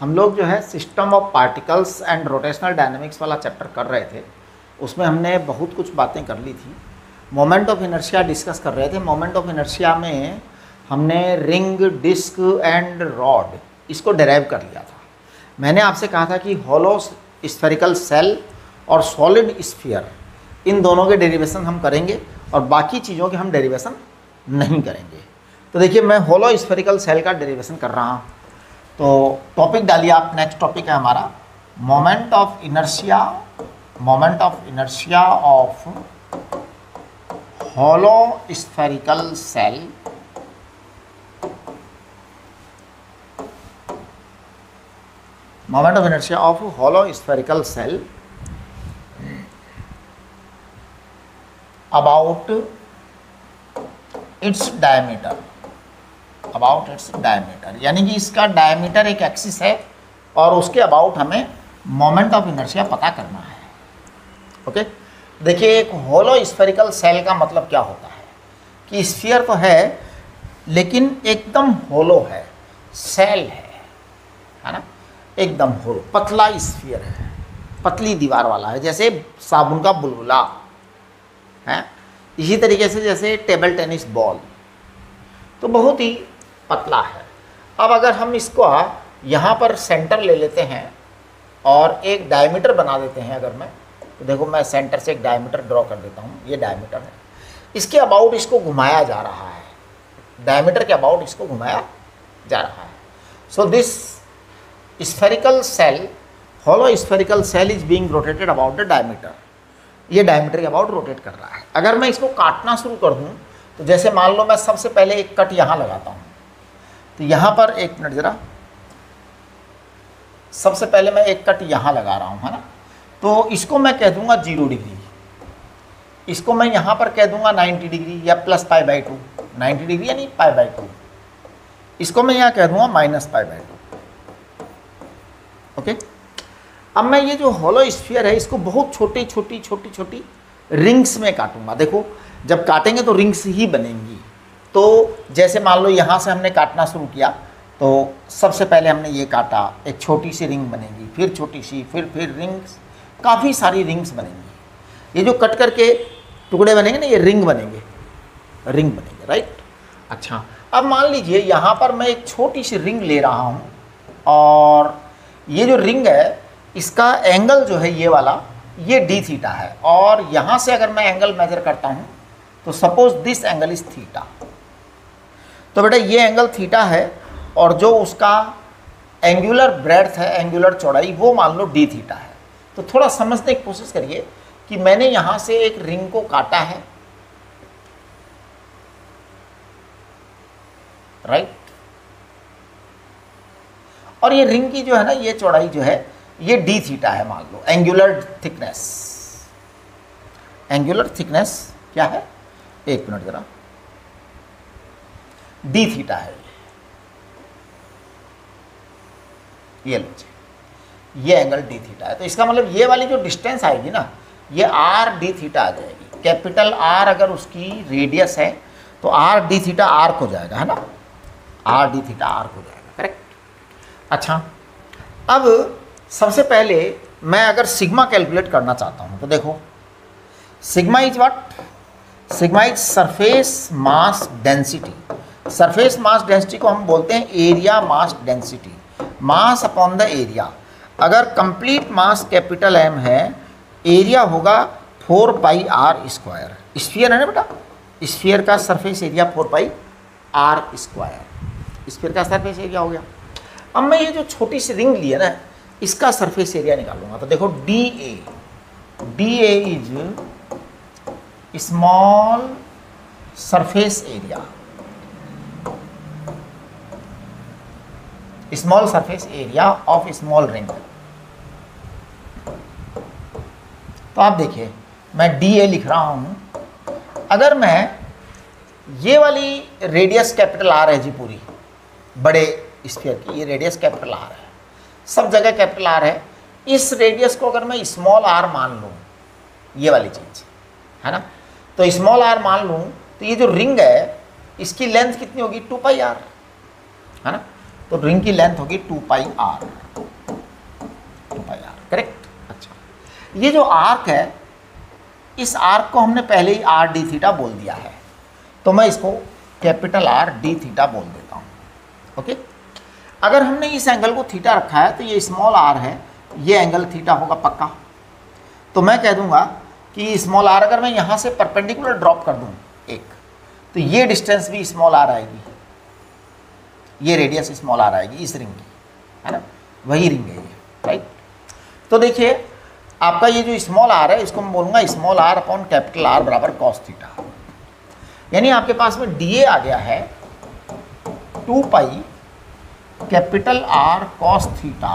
हम लोग जो है system of particles and rotational dynamics वाला चैप्टर कर रहे थे। उसमें हमने बहुत कुछ बातें कर ली थी। मोमेंट ऑफ़ इनर्शिया डिस्कस कर रहे थे। मोमेंट ऑफ़ इनर्शिया में हमने रिंग डिस्क एंड रॉड इसको डेराइव कर लिया था। मैंने आपसे कहा था कि हॉलो स्फेरिकल सेल और सॉलिड स्फीयर इन दोनों के डेरिवेशन हम करेंगे और बाकी चीज़ों के हम डेरिवेशन नहीं करेंगे। तो देखिए, मैं होलो स्फेरिकल सेल का डेरिवेशन कर रहा हूँ। तो टॉपिक डालिए आप नेक्स्ट टॉपिक है हमारा. Moment of inertia moment of inertia of hollow spherical shell moment of inertia of hollow spherical shell about its diameter about its diameter यानी कि इसका डायमीटर एक एक्सिस है और उसके अबाउट हमें मोमेंट ऑफ़ इनर्शिया पता करना है। ओके देखिए, एक होलो स्फेरिकल सेल का मतलब क्या होता है? कि स्फीयर तो है, लेकिन एकदम होलो है। सेल है। है ना? एकदम होलो पतला स्फीयर है। पतली दीवार वाला है, जैसे साबुन का बुलबुला। है? इसी तरीके से जैसे टेबल टेनिस बॉल तो बहुत ही पतला है। अब अगर हम इसको यहाँ पर सेंटर ले लेते हैं और एक डायमीटर बना देते हैं अगर मैं तो देखो मैं सेंटर से एक डायमीटर ड्रॉ कर देता हूँ, ये डायमीटर है। इसके अबाउट इसको घुमाया जा रहा है। डायमीटर के अबाउट इसको घुमाया जा रहा है। So this spherical shell hollow spherical shell is being rotated about the diameter ये डायमीटर के अबाउट रोटेट कर रहा है। अगर मैं इसको काटना शुरू कर दूँ तो जैसे मान लो मैं सबसे पहले एक कट यहाँ लगाता हूँ। तो यहाँ पर एक मिनट ज़रा। सबसे पहले मैं एक कट यहाँ लगा रहा हूँ, है ना? तो इसको मैं कह दूँगा ज़ीरो डिग्री। इसको मैं यहाँ पर कह दूँगा नाइन्टी डिग्री या plus pi by two. Ninety degree यानी पाई बाई टू। इसको मैं यहाँ कह दूँगा minus pi by two. Okay? अब मैं ये जो होलो स्फीयर है, इसको बहुत छोटी छोटी छोटी छोटी रिंग्स में काटूँगा। देखो, जब काटेंगे तो रिंग्स ही बनेंगी। तो जैसे मान लो यहाँ से हमने काटना शुरू किया तो सबसे पहले हमने ये काटा एक छोटी सी रिंग बनेगी फिर छोटी सी फिर फिर रिंग्स काफ़ी सारी रिंग्स बनेंगी। ये जो कट करके टुकड़े बनेंगे ना ये रिंग बनेंगे रिंग बनेंगे राइट अच्छा। अब मान लीजिए यहाँ पर मैं एक छोटी सी रिंग ले रहा हूँ और ये जो रिंग है इसका एंगल जो है ये वाला ये डी थीटा है और यहाँ से अगर मैं एंगल मेजर करता हूँ तो suppose this angle is theta तो बेटा ये एंगल थीटा है और जो उसका एंगुलर ब्रेड्थ है एंगुलर चौड़ाई, वो मान लो डी थीटा है। तो थोड़ा समझने की कोशिश करिए कि मैंने यहाँ से एक रिंग को काटा है। राइट और ये रिंग की जो है ना, ये चौड़ाई जो है, ये डी थीटा है मान लो एंगुलर थिकनेस एंगुलर थिकनेस क्या है? एक मिनट ज़रा। डी थीटा है। ये लो ये एंगल डी थीटा है। तो इसका मतलब ये वाली जो डिस्टेंस आएगी ना, ये आर डी थीटा आ जाएगी। कैपिटल आर अगर उसकी रेडियस है तो आर डी थीटा आर को जाएगा, है ना? आर डी थीटा आर को जाएगा करेक्ट अच्छा अब सबसे पहले मैं अगर सिग्मा कैलकुलेट करना चाहता हूँ तो देखो sigma is what sigma is surface mass density surface mass density को हम बोलते हैं area mass density mass upon the area अगर कंप्लीट मास कैपिटल एम है एरिया होगा four pi R square sphere है ना बेटा? स्फीयर का surface area four pi R square sphere का सरफेस एरिया हो गया. अब मैं ये जो छोटी सी रिंग ली है ना, इसका सरफेस एरिया निकालूँगा। तो देखो D A D A is small surface area small surface area of small ring तो आप देखिए, मैं डी ए लिख रहा हूँ। अगर मैं ये वाली रेडियस कैपिटल आर है जी पूरी, बड़े स्फीयर की, ये रेडियस कैपिटल आर है, सब जगह कैपिटल आर है, इस रेडियस को अगर मैं स्मॉल आर मान लूँ, ये वाली चीज़, है ना? तो स्मॉल आर मान लूँ तो ये जो रिंग है, इसकी लेंथ कितनी होगी? टू पाई आर है ना? तो रिंग की लेंथ होगी two pi R two pi R correct अच्छा। ये जो आर्क है, इस आर्क को हमने पहले ही आर डी थीटा बोल दिया है। तो मैं इसको कैपिटल आर डी थीटा बोल देता हूँ। ओके? अगर हमने इस एंगल को थीटा रखा है तो ये स्मॉल आर है। ये एंगल थीटा होगा पक्का। तो मैं कह दूँगा कि स्मॉल आर अगर मैं यहाँ से परपेंडिकुलर ड्रॉप कर दूँ, एक तो ये डिस्टेंस भी स्मॉल आर आएगी। ये रेडियस स्मॉल आर आएगी इस रिंग की, है ना? वही रिंग है ये राइट तो देखिए, आपका ये जो स्मॉल आर है, इसको मैं बोलूँगा small R upon capital R बराबर कॉस थीटा यानी आपके पास में डी आ गया है two pi capital R cos theta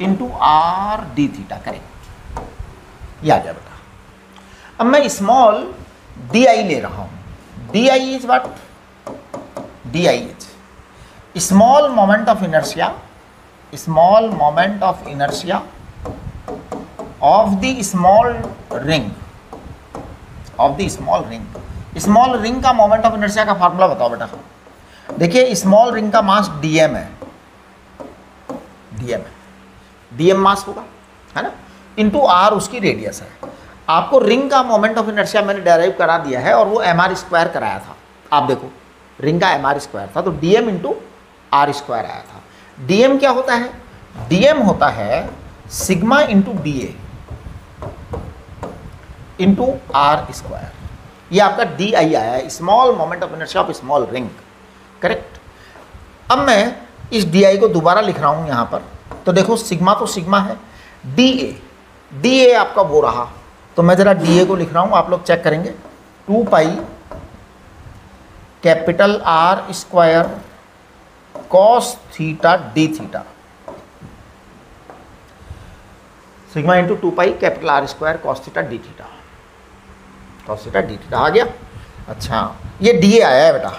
into R D theta correct ये आ गया बेटा। अब मैं स्मॉल डी आई ले रहा हूँ। D I is what D I small moment of inertia small moment of inertia of the small ring of the small ring small ring का मोमेंट ऑफ़ इनर्शिया का फार्मूला बताओ बेटा। देखिए small ring का mass DM है। DM है। DM mass होगा, है ना? इंटू आर उसकी रेडियस है। आपको रिंग का मोमेंट ऑफ़ इनर्शिया मैंने डेराइव करा दिया है और वो एम आर स्क्वायर कराया था। आप देखो रिंग का एम आर स्क्वायर था तो D M into R square आया था। डीएम क्या होता है? डीएम होता है sigma into D A into R square ये आपका डी आई आया small moment of inertia of small ring correct अब मैं इस डी आई को दोबारा लिख रहा हूँ यहाँ पर। तो देखो सिग्मा तो सिग्मा है डी ए डी ए आपका वो रहा। तो मैं ज़रा डी ए को लिख रहा हूँ, आप लोग चेक करेंगे। Two pi capital R square cos theta D theta sigma into two pi capital R square cos theta D theta cos theta D theta आ गया। अच्छा ये डी आया है बेटा।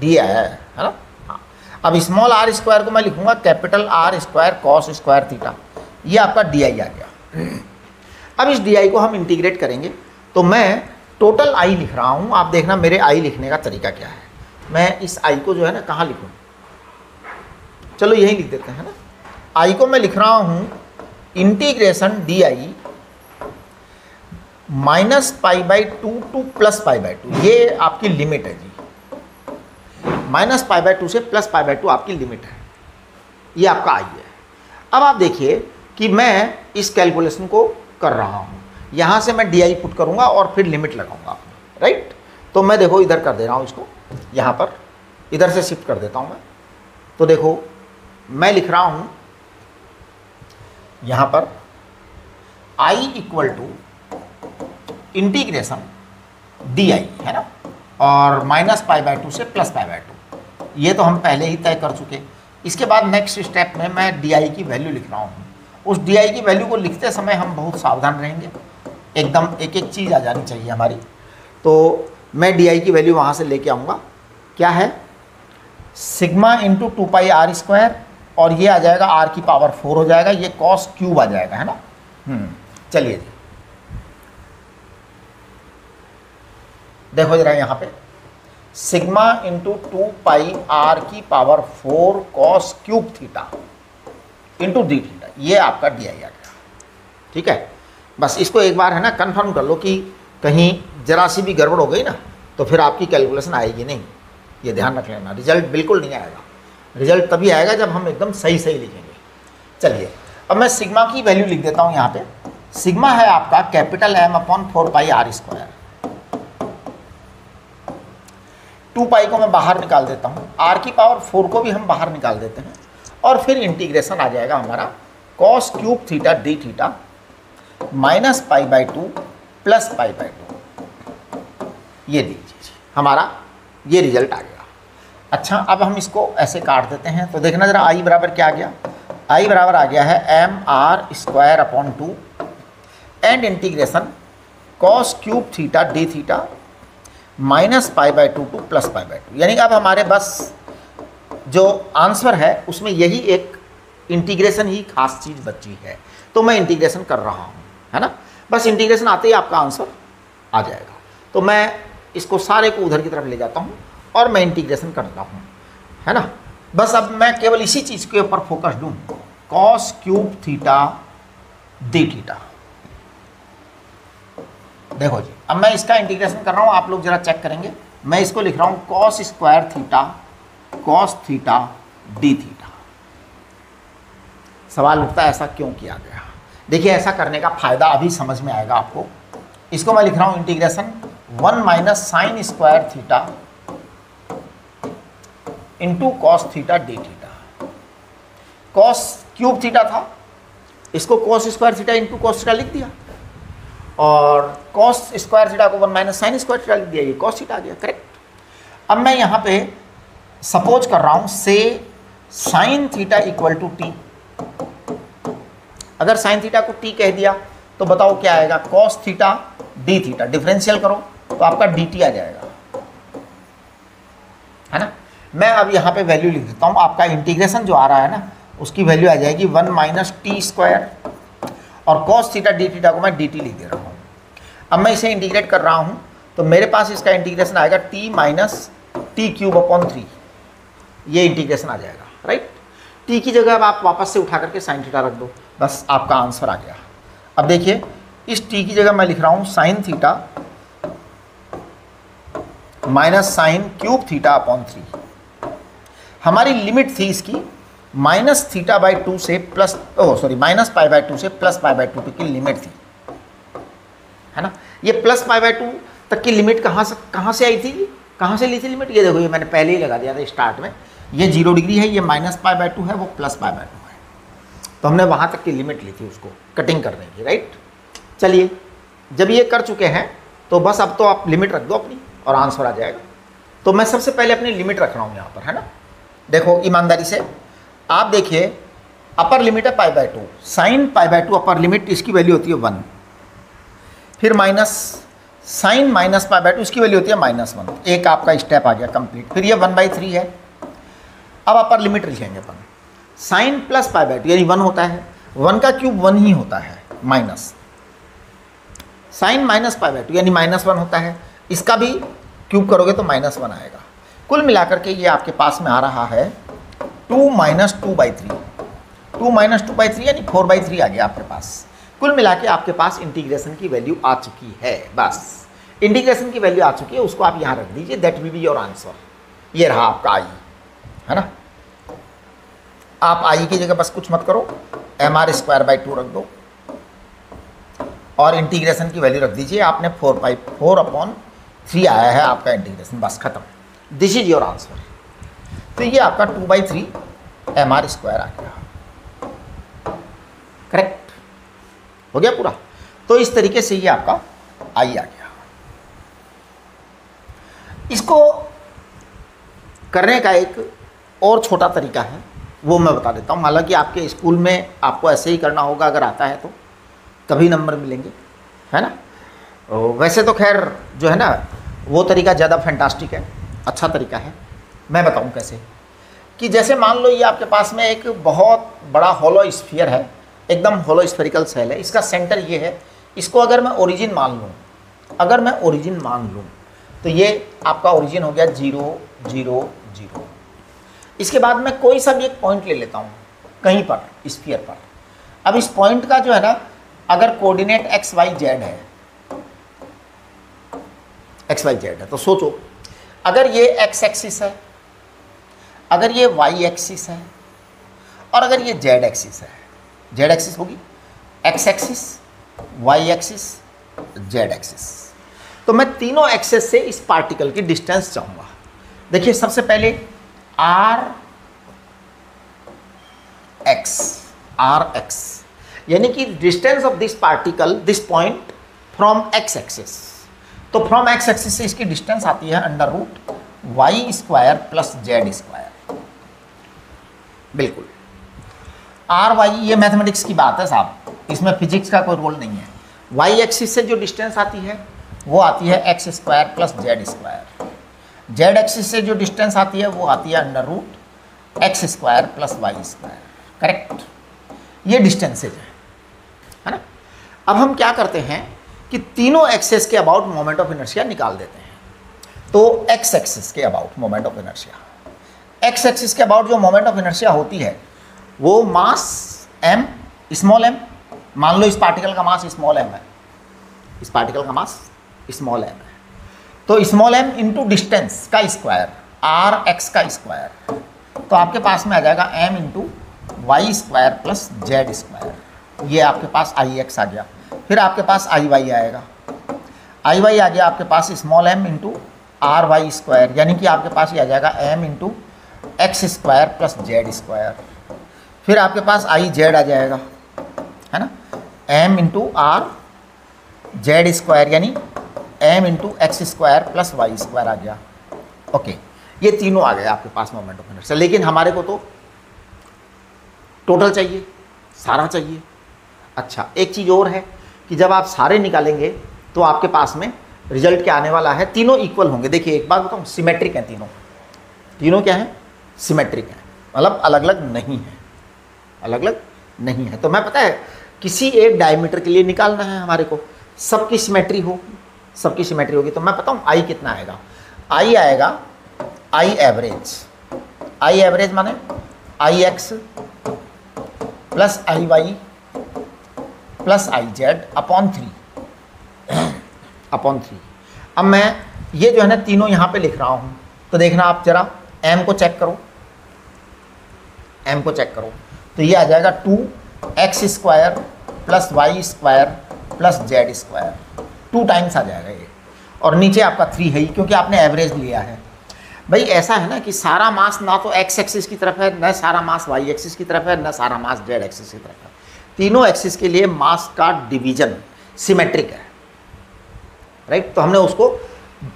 डी आया है है ना? हाँ। अब स्मॉल आर स्क्वायर को मैं लिखूँगा capital R square cos square theta ये आपका डी आई आ गया। अब इस डी आई को हम इंटीग्रेट करेंगे। तो मैं टोटल आई लिख रहा हूँ। आप देखना मेरे आई लिखने का तरीका क्या है। मैं इस आई को जो है ना कहाँ लिखूँ? चलो यही लिख देते हैं ना? आई को मैं लिख रहा हूँ integration D I minus pi by two two plus pi by two ये आपकी लिमिट है जी। माइनस पाई बाई टू से प्लस पाई बाई टू आपकी लिमिट है। ये आपका आई है। अब आप देखिए कि मैं इस कैलकुलेशन को कर रहा हूँ। यहाँ से मैं डी आई पुट करूँगा और फिर लिमिट लगाऊँगा राइट तो मैं देखो, इधर कर दे रहा हूँ इसको, यहाँ पर। इधर से शिफ्ट कर देता हूँ मैं। तो देखो मैं लिख रहा हूँ यहाँ पर i equal to integration D I है ना? और माइनस पाई बाय टू से प्लस पाई बाय टू ये तो हम पहले ही तय कर चुके। इसके बाद नेक्स्ट स्टेप में मैं डी आई की वैल्यू लिख रहा हूँ। उस आई की वैल्यू को लिखते समय हम बहुत सावधान रहेंगे। एकदम एक एक चीज़ आ जानी चाहिए हमारी। तो मैं डी आई की वैल्यू वहाँ से लेके आऊँगा। क्या है? Sigma into two pi R square और ये आ जाएगा आर की पावर फोर हो जाएगा ये कॉस क्यूब आ जाएगा है ना? हम्म, चलिए जी। देखो जरा यहाँ पे। Sigma into two pi R की power four cos cube theta into D theta ये आपका डी आई आ गया। ठीक है? बस इसको एक बार है ना कंफर्म कर लो कि कहीं जरा सी भी गड़बड़ हो गई ना तो फिर आपकी कैलकुलेशन आएगी नहीं। ये ध्यान रख लेना रिज़ल्ट बिल्कुल नहीं आएगा। रिज़ल्ट तभी आएगा जब हम एकदम सही सही लिखेंगे। चलिए, अब मैं सिग्मा की वैल्यू लिख देता हूँ यहाँ पे। सिग्मा है आपका capital M upon four pi R square. Two pi को मैं बाहर निकाल देता हूँ। आर की पावर फोर को भी हम बाहर निकाल देते हैं और फिर इंटीग्रेशन आ जाएगा हमारा cos cube theta D theta minus pi by two plus pi by two ये लीजिए हमारा ये रिज़ल्ट आ गया। अच्छा अब हम इसको ऐसे काट देते हैं। तो देखना ज़रा आई बराबर क्या आ गया? आई बराबर आ गया है M R square upon two and integration cos cube theta D theta minus pi by two two plus pi by two यानी कि अब हमारे बस जो आंसर है, उसमें यही एक इंटीग्रेशन ही खास चीज़ बची है। तो मैं इंटीग्रेशन कर रहा हूँ, है ना? बस इंटीग्रेशन आते ही आपका आंसर आ जाएगा। तो मैं इसको सारे को उधर की तरफ़ ले जाता हूँ। और मैं इंटीग्रेशन करता हूँ, है ना? बस अब मैं केवल इसी चीज़ के ऊपर फोकस दूँ। Cos cube theta D theta देखो जी, अब मैं इसका इंटीग्रेशन कर रहा हूँ, आप लोग जरा चेक करेंगे। मैं इसको लिख रहा हूँ cos square theta cos theta D theta सवाल उठता है, ऐसा क्यों किया गया? देखिए, ऐसा करने का फ़ायदा अभी समझ में आएगा आपको। इसको मैं लिख रहा हूँ integration one minus sine square theta into cos theta D theta cos cube theta था। इसको cos square theta into cos theta लिख दिया। और कॉस स्क्वायर थीटा को one minus sine square theta लिख दिया। ये कॉस थीटा आ गया करेक्ट अब मैं यहाँ पे सपोज़ कर रहा हूँ से sine theta equal to T अगर साइन थीटा को टी कह दिया तो बताओ क्या आएगा? Cos theta D theta differential करो तो आपका डी टी आ जाएगा। मैं अब यहाँ पे वैल्यू लिख देता हूँ। आपका इंटीग्रेशन जो आ रहा है ना, उसकी वैल्यू आ जाएगी वन माइनस टी स्क्वायर और कॉस थीटा डी थीटा को मैं डी टी लिख दे रहा हूँ। अब मैं इसे इंटीग्रेट कर रहा हूँ तो मेरे पास इसका इंटीग्रेशन आएगा T minus T cube upon three ये इंटीग्रेशन आ जाएगा राइट टी की जगह अब आप वापस से उठा करके साइन थीटा रख दो। बस आपका आंसर आ गया। अब देखिए, इस टी की जगह मैं लिख रहा हूँ sine theta minus sine cube theta upon three हमारी लिमिट थी इसकी माइनस थीटा बाई टू से plus oh sorry minus pi by two से प्लस पाई बाई टू तक की लिमिट थी। है ना? ये प्लस पाई बाई टू तक की लिमिट कहाँ से कहाँ से आई थी? कहाँ से ली थी लिमिट ये देखो, ये मैंने पहले ही लगा दिया था स्टार्ट में। ये ज़ीरो डिग्री है, ये माइनस पाई बाई टू है, वो प्लस पाई बाई टू है। तो हमने वहाँ तक की लिमिट ली थी उसको कटिंग करने की राइट चलिए, जब ये कर चुके हैं तो बस अब तो आप लिमिट रख दो अपनी और आंसर आ जाएगा। तो मैं सबसे पहले अपनी लिमिट रख रहा हूँ यहाँ पर, है ना? देखो, ईमानदारी से। आप देखिए अपर लिमिट है pi by two sine pi by two upper limit इसकी वैल्यू होती है वन फिर minus sine minus pi by two इसकी वैल्यू होती है माइनस वन एक आपका स्टेप आ गया कंप्लीट फिर ये वन बाई थ्री है। अब अपर लिमिट लिखेंगे अपन। Sine plus pi by two यानी वन होता है। वन का क्यूब वन ही होता है minus sine minus pi by two यानी माइनस वन होता है। इसका भी क्यूब करोगे तो माइनस वन आएगा। कुल मिलाकर के ये आपके पास में आ रहा है two minus two by three. Two minus two by three यानी फोर बाई थ्री आ गया आपके पास। कुल मिला के आपके पास इंटीग्रेशन की वैल्यू आ चुकी है, बस। इंटीग्रेशन की वैल्यू आ चुकी है, उसको आप यहाँ रख दीजिए that will be your answer ये रहा आपका आई है ना? आप आई की जगह बस कुछ मत करो M R square by two रख दो। और इंटीग्रेशन की वैल्यू रख दीजिए, आपने four by four upon three आया है, आपका इंटीग्रेशन बस खत्म। दिस इज़ योर आंसर तो ये आपका two by three M R square आ गया। करेक्ट हो गया पूरा? तो इस तरीके से ये आपका आई आ गया। इसको करने का एक और छोटा तरीका है, वो मैं बता देता हूँ। हालाँकि आपके स्कूल में आपको ऐसे ही करना होगा अगर आता है तो। तभी नंबर मिलेंगे, है ना? वैसे तो खैर जो है ना, वो तरीका ज़्यादा फैंटास्टिक है। अच्छा तरीका है। मैं बताऊँ कैसे? कि जैसे मान लो ये आपके पास में एक बहुत बड़ा होलो स्फीयर है, एकदम होलो स्फेरिकल सेल है, इसका सेंटर ये है, इसको अगर मैं ओरिजिन मान लूँ, अगर मैं ओरिजिन मान लूँ तो ये आपका ओरिजिन हो गया ज़ीरो ज़ीरो ज़ीरो इसके बाद मैं कोई सा भी एक पॉइंट ले लेता हूँ, कहीं पर स्फीयर पर। अब इस पॉइंट का जो है ना, अगर कोऑर्डिनेट एक्स वाई जेड है एक्स वाई जेड है तो सोचो अगर ये एक्स एक्सिस है, अगर ये वाई एक्सिस है, और अगर ये जेड एक्सिस है जेड एक्सिस होगी X axis Y axis Z axis तो मैं तीनों एक्सेस से इस पार्टिकल की डिस्टेंस चाहूँगा। देखिए, सबसे पहले आर एक्स आर एक्स यानी कि distance of this particle this point from X axis तो फ्रॉम एक्स एक्सिस से इसकी डिस्टेंस आती है under root Y square plus Z square बिल्कुल। आर वाई ये मैथमेटिक्स की बात है साहब। इसमें फिजिक्स का कोई रोल नहीं है। वाई एक्सिस से जो डिस्टेंस आती है, वो आती है X square plus Z square Z axis से जो डिस्टेंस आती है, वो आती है under root X square plus Y square correct ये डिस्टेंसेज है। है ना? अब हम क्या करते हैं? कि तीनों एक्सेस के अबाउट मोमेंट ऑफ़ इनर्शिया निकाल देते हैं। तो एक्स एक्सेस के about moment of inertia. X axis के अबाउट जो मोमेंट ऑफ़ इनर्शिया होती है, वो मास एम, स्मॉल एम, मान लो इस पार्टिकल का मास स्मॉल एम है। इस पार्टिकल का मास स्मॉल एम है। तो स्मॉल एम इंटू डिस्टेंस का स्क्वायर आर एक्स का स्क्वायर तो आपके पास में आ जाएगा M into Y square plus Z square ये आपके पास आई एक्स आ गया। फिर आपके पास आई वाई आएगा। आई वाई आ गया आपके पास small M into R Y square यानी कि आपके पास ये आ जाएगा M into X square plus Z square फिर आपके पास आई जेड आ जाएगा, है ना? M into R Z square यानी M into X square plus Y square आ गया। ओके ये तीनों आ गए आपके पास मोमेंट ऑफ़ इनर्शिया लेकिन हमारे को तो टोटल चाहिए, सारा चाहिए। अच्छा एक चीज़ और है कि जब आप सारे निकालेंगे तो आपके पास में रिज़ल्ट क्या आने वाला है? तीनों इक्वल होंगे। देखिए, एक बात बताऊँ सिमेट्रिक हैं तीनों। तीनों क्या हैं? सिमेट्रिक हैं। मतलब अलग अलग नहीं है। अलग अलग नहीं है। तो मैं, पता है, किसी एक डायमीटर के लिए निकालना है हमारे को। सबकी सिमेट्री हो, सबकी सिमेट्री होगी। तो मैं बताऊँ आई कितना आएगा? आई आएगा आई एवरेज आई एवरेज माने I X plus I Y plus I Z upon three upon three अब मैं ये जो है ना तीनों यहाँ पे लिख रहा हूँ। तो देखना आप जरा एम को चेक करो। एम को चेक करो। तो ये आ जाएगा two X square plus Y square plus Z square two times आ जाएगा ये। और नीचे आपका थ्री है ही, क्योंकि आपने एवरेज लिया है। भाई ऐसा है ना कि सारा मास ना तो एक्स एक्सिस की तरफ़ है, न सारा मास वाई एक्सिस की तरफ़ है, न सारा मास जेड एक्सिस की तरफ़ है। तीनों एक्सिस के लिए मास का डिवीज़न सिमेट्रिक है। राइट तो हमने उसको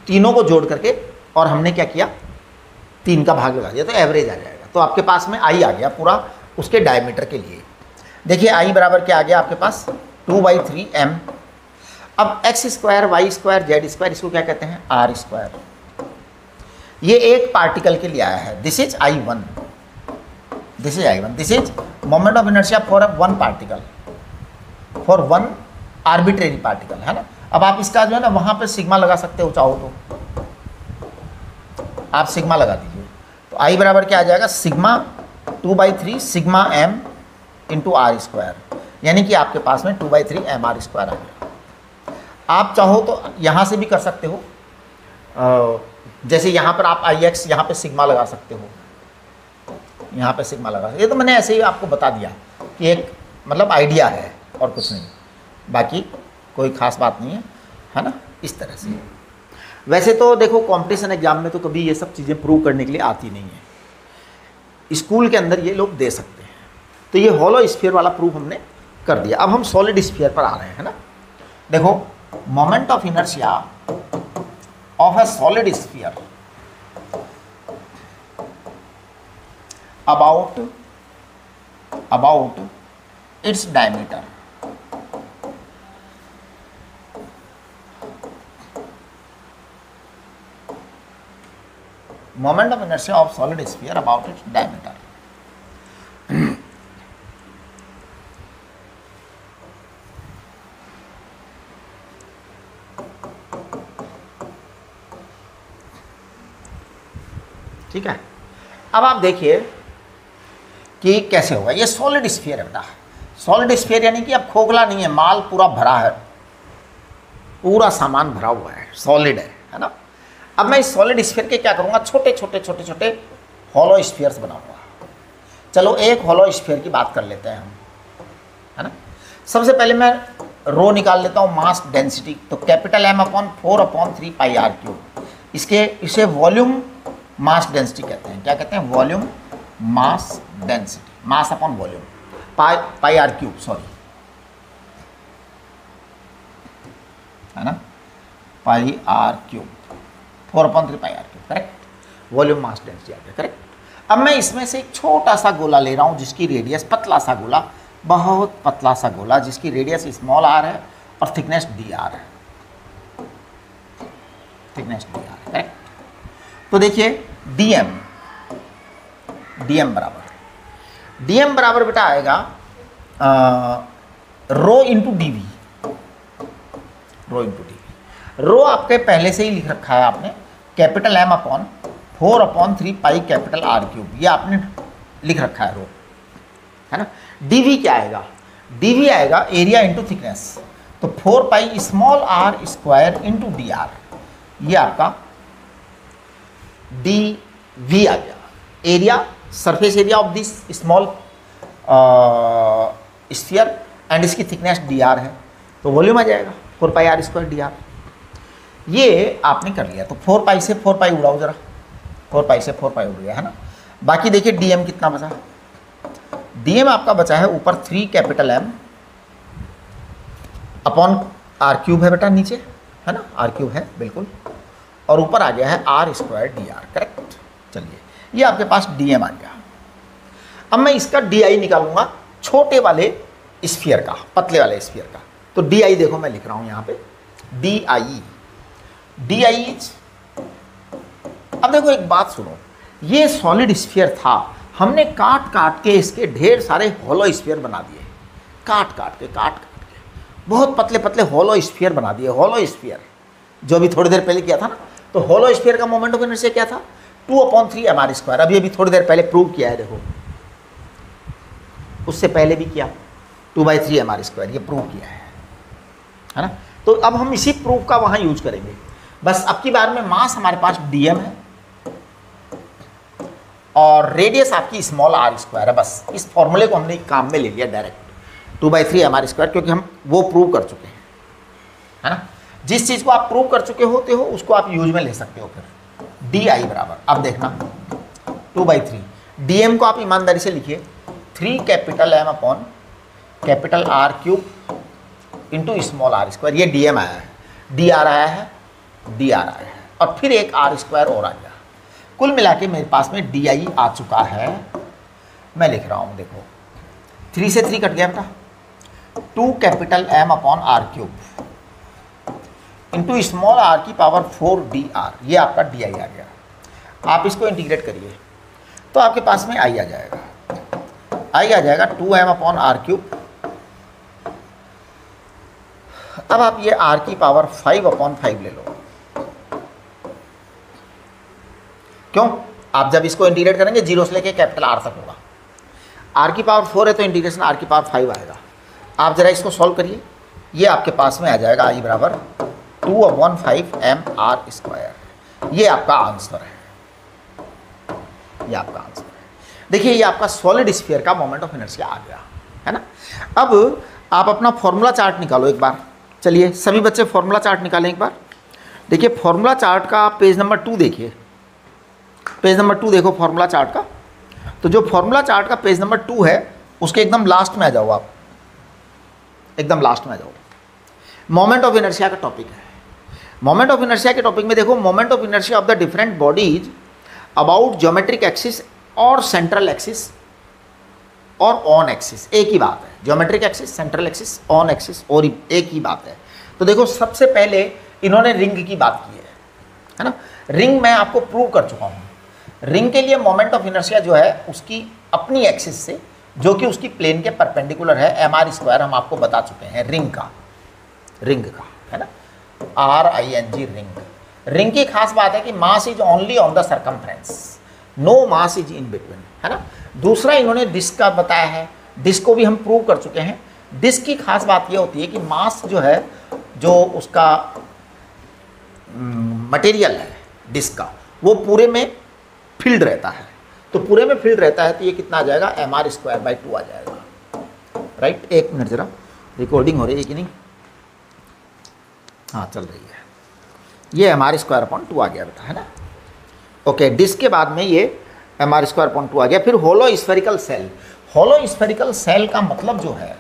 तीनों को जोड़ करके और हमने क्या किया? तीन का भाग लगा दिया तो एवरेज आ जाएगा। तो आपके पास में आई आ गया पूरा उसके डायमीटर के लिए। देखिए आई बराबर क्या आ गया आपके पास? टू बाई थ्री एम अब X square Y square Z square इसको क्या कहते हैं? आर स्क्वायर ये एक पार्टिकल के लिए आया है। This is I one this is one this is moment of inertia for one particle for one arbitrary particle है ना? अब आप इसका जो है ना वहाँ पे सिग्मा लगा सकते हो चाहो तो। आप सिग्मा लगा दीजिए। तो आई बराबर क्या आ जाएगा? Sigma two by three sigma M into R square यानी कि आपके पास में two by three M R square आ गया। आप चाहो तो यहाँ से भी कर सकते हो। जैसे यहाँ पर आप आई एक्स यहाँ पर सिग्मा लगा सकते हो। यहाँ पे सिग्मा लगा ये तो मैंने ऐसे ही आपको बता दिया कि एक मतलब आइडिया है और कुछ नहीं। बाकी कोई ख़ास बात नहीं है है ना? इस तरह से। वैसे तो देखो कंपटीशन एग्ज़ाम में तो कभी ये सब चीज़ें प्रूव करने के लिए आती नहीं है। स्कूल के अंदर ये लोग दे सकते हैं। तो ये हॉलो स्फीयर वाला प्रूफ हमने कर दिया। अब हम सॉलिड स्फीयर पर आ रहे हैं ना? देखो moment of inertia of a solid sphere about about its diameter moment of energy of solid sphere about its diameter ठीक है? अब आप देखिए कि कैसे होगा? ये सॉलिड स्फीयर है बेटा। सॉलिड स्फीयर यानी कि अब खोखला नहीं है, माल पूरा भरा है। पूरा सामान भरा हुआ है सॉलिड है है ना? अब मैं इस सॉलिड स्फीयर के क्या करूँगा? छोटे छोटे छोटे छोटे हॉलो स्फीयर्स बनाऊँगा। चलो, एक हॉलो स्फीयर की बात कर लेते हैं हम, है ना? सबसे पहले मैं रो निकाल लेता हूँ मास डेंसिटी तो capital M upon four upon three pi R cube इसके, इसे वॉल्यूम मास डेंसिटी कहते हैं। क्या कहते हैं? Volume mass density mass upon volume pi pi R cube sorry है ना? Pi R cube four upon three pi R cube correct volume mass density आ गया करेक्ट अब मैं इसमें से एक छोटा सा गोला ले रहा हूँ, जिसकी रेडियस पतला सा गोला, बहुत पतला सा गोला, जिसकी रेडियस स्मॉल आर है और थिकनेस डी आर है। थिकनेस डी आर करेक्ट तो देखिए डी एम डी एम बराबर। डी एम बराबर बेटा आएगा rho into D V rho into D V rho आपके पहले से ही लिख रखा है आपने capital M upon four upon three pi capital R cube ये आपने लिख रखा है रो है ना? डीवी क्या आएगा? डी वी आएगा एरिया इंटू थिकनेस तो four pi small R square into D R ये आपका डी वी आ गया। Area surface area of this small sphere and इसकी थिकनेस डी आर है। तो वॉल्यूम आ जाएगा four pi R square D R ये आपने कर लिया तो फोर पाई से फोर पाई उड़ाओ जरा। फोर पाई से फोर पाई उड़ गया, है ना? बाकी देखिए डीएम कितना बचा। डीएम आपका बचा है ऊपर three capital M upon R cube है बेटा नीचे, है ना? आर क्यूब है, बिल्कुल। और ऊपर आ गया है R square D R correct चलिए। ये आपके पास डीएम आ गया। अब मैं इसका डी आई निकालूँगा, छोटे वाले स्फीयर का, पतले वाले स्फीयर का। तो डी आई देखो मैं लिख रहा हूँ यहाँ पे। डी आई डी आई अब देखो एक बात सुनो। ये सॉलिड स्फीयर था। हमने काट काट के इसके ढेर सारे होलो स्फीयर बना दिए। काट काट के काट काट के। बहुत पतले पतले होलो स्फीयर बना दिए। होलो स्फीयर जो अभी थोड़ी देर पहले किया था ना तो होलो स्फीयर का मोमेंट ऑफ़ इनर्शिया क्या था? Two upon three M R square. अभी अभी थोड़ी देर पहले प्रूव किया है, देखो। उससे पहले भी किया। Two by three M R square, ये प्रूव किया है। है ना? तो अब हम इसी प्रूफ का वहाँ यूज़ करेंगे। बस अब की बार में मास हमारे पास डीएम है और रेडियस आपकी स्मॉल आर स्क्वायर है। बस इस फॉर्मूले को हमने काम में ले लिया direct. Two by three M R square, क्योंकि हम वो प्रूव कर चुके हैं। है ना? जिस चीज़ को आप प्रूव कर चुके होते हो, उसको आप यूज़ में ले सकते हो फिर। डी आई बराबर। अब देखना। Two by three D M को आप ईमानदारी से लिखिए। Three capital M upon capital R cube into small R square ये डी एम आया है। डी आर आया है। डी आर आया है। और फिर एक आर स्क्वायर और आ गया। कुल मिला के मेरे पास में डी आई आ चुका है। मैं लिख रहा हूँ, देखो। थ्री से थ्री कट गया बेटा। Two capital M upon R cube into small R की पावर फोर डी आर ये आपका डी आई आ गया। आप इसको इंटीग्रेट करिए। तो आपके पास में आई आ जाएगा। आई आ जाएगा two M upon R cube अब आप ये आर की पावर फाइव अपॉन फाइव ले लो। क्यों? आप जब इसको इंटीग्रेट करेंगे ज़ीरो से लेके कैपिटल आर तक होगा। आर की पावर फोर है तो इंटीग्रेशन आर की पावर फाइव आएगा। आप ज़रा इसको सॉल्व करिए। ये आपके पास में आ जाएगा आई बराबर two upon five M R square ये आपका आंसर है। ये आपका आंसर है। देखिए, ये आपका सॉलिड स्फीयर का मोमेंट ऑफ़ इनर्शिया आ गया, है ना? अब आप अपना फॉर्मूला चार्ट निकालो एक बार। चलिए, सभी बच्चे फॉर्मूला चार्ट निकालें एक बार। देखिए फॉर्मूला चार्ट का पेज नंबर टू देखिए। पेज नंबर टू देखो फॉर्मूला चार्ट का। तो जो फॉर्मूला चार्ट का पेज नंबर टू है, उसके एकदम लास्ट में आ जाओ आप। एकदम लास्ट में आ जाओ। मोमेंट ऑफ़ इनर्शिया का टॉपिक है। मोमेंट ऑफ़ इनर्शिया के टॉपिक में देखो moment of inertia of the different bodies about geometric axis और सेंट्रल एक्सिस और ऑन एक्सिस एक ही बात है। Geometric axis central axis on axis और एक ही बात है। तो देखो, सबसे पहले इन्होंने रिंग की बात की है है ना? रिंग मैं आपको प्रूव कर चुका हूँ। रिंग के लिए मोमेंट ऑफ़ इनर्शिया जो है, उसकी अपनी एक्सिस से, जो कि उसकी प्लेन के परपेंडिकुलर है एम आर स्क्वायर हम आपको बता चुके हैं रिंग का। रिंग का। R I N G ring ring की खास बात है कि mass is only on the circumference no mass is in between है ना? दूसरा इन्होंने डिस्क का बताया है। डिस्क को भी हम प्रूव कर चुके हैं। डिस्क की खास बात यह होती है कि मास जो है, जो उसका मटेरियल है डिस्क का, वो पूरे में फ़ील्ड रहता है। तो पूरे में फ़ील्ड रहता है तो ये कितना आ जाएगा? M R square by two आ जाएगा। राइट एक मिनट जरा। रिकॉर्डिंग हो रही है कि नहीं? हाँ चल रही है। ये M R square upon two आ गया बेटा, है ना? ओके डिस्क के बाद में ये M R square upon two आ गया। फिर hollow spherical shell hollow spherical shell का मतलब जो है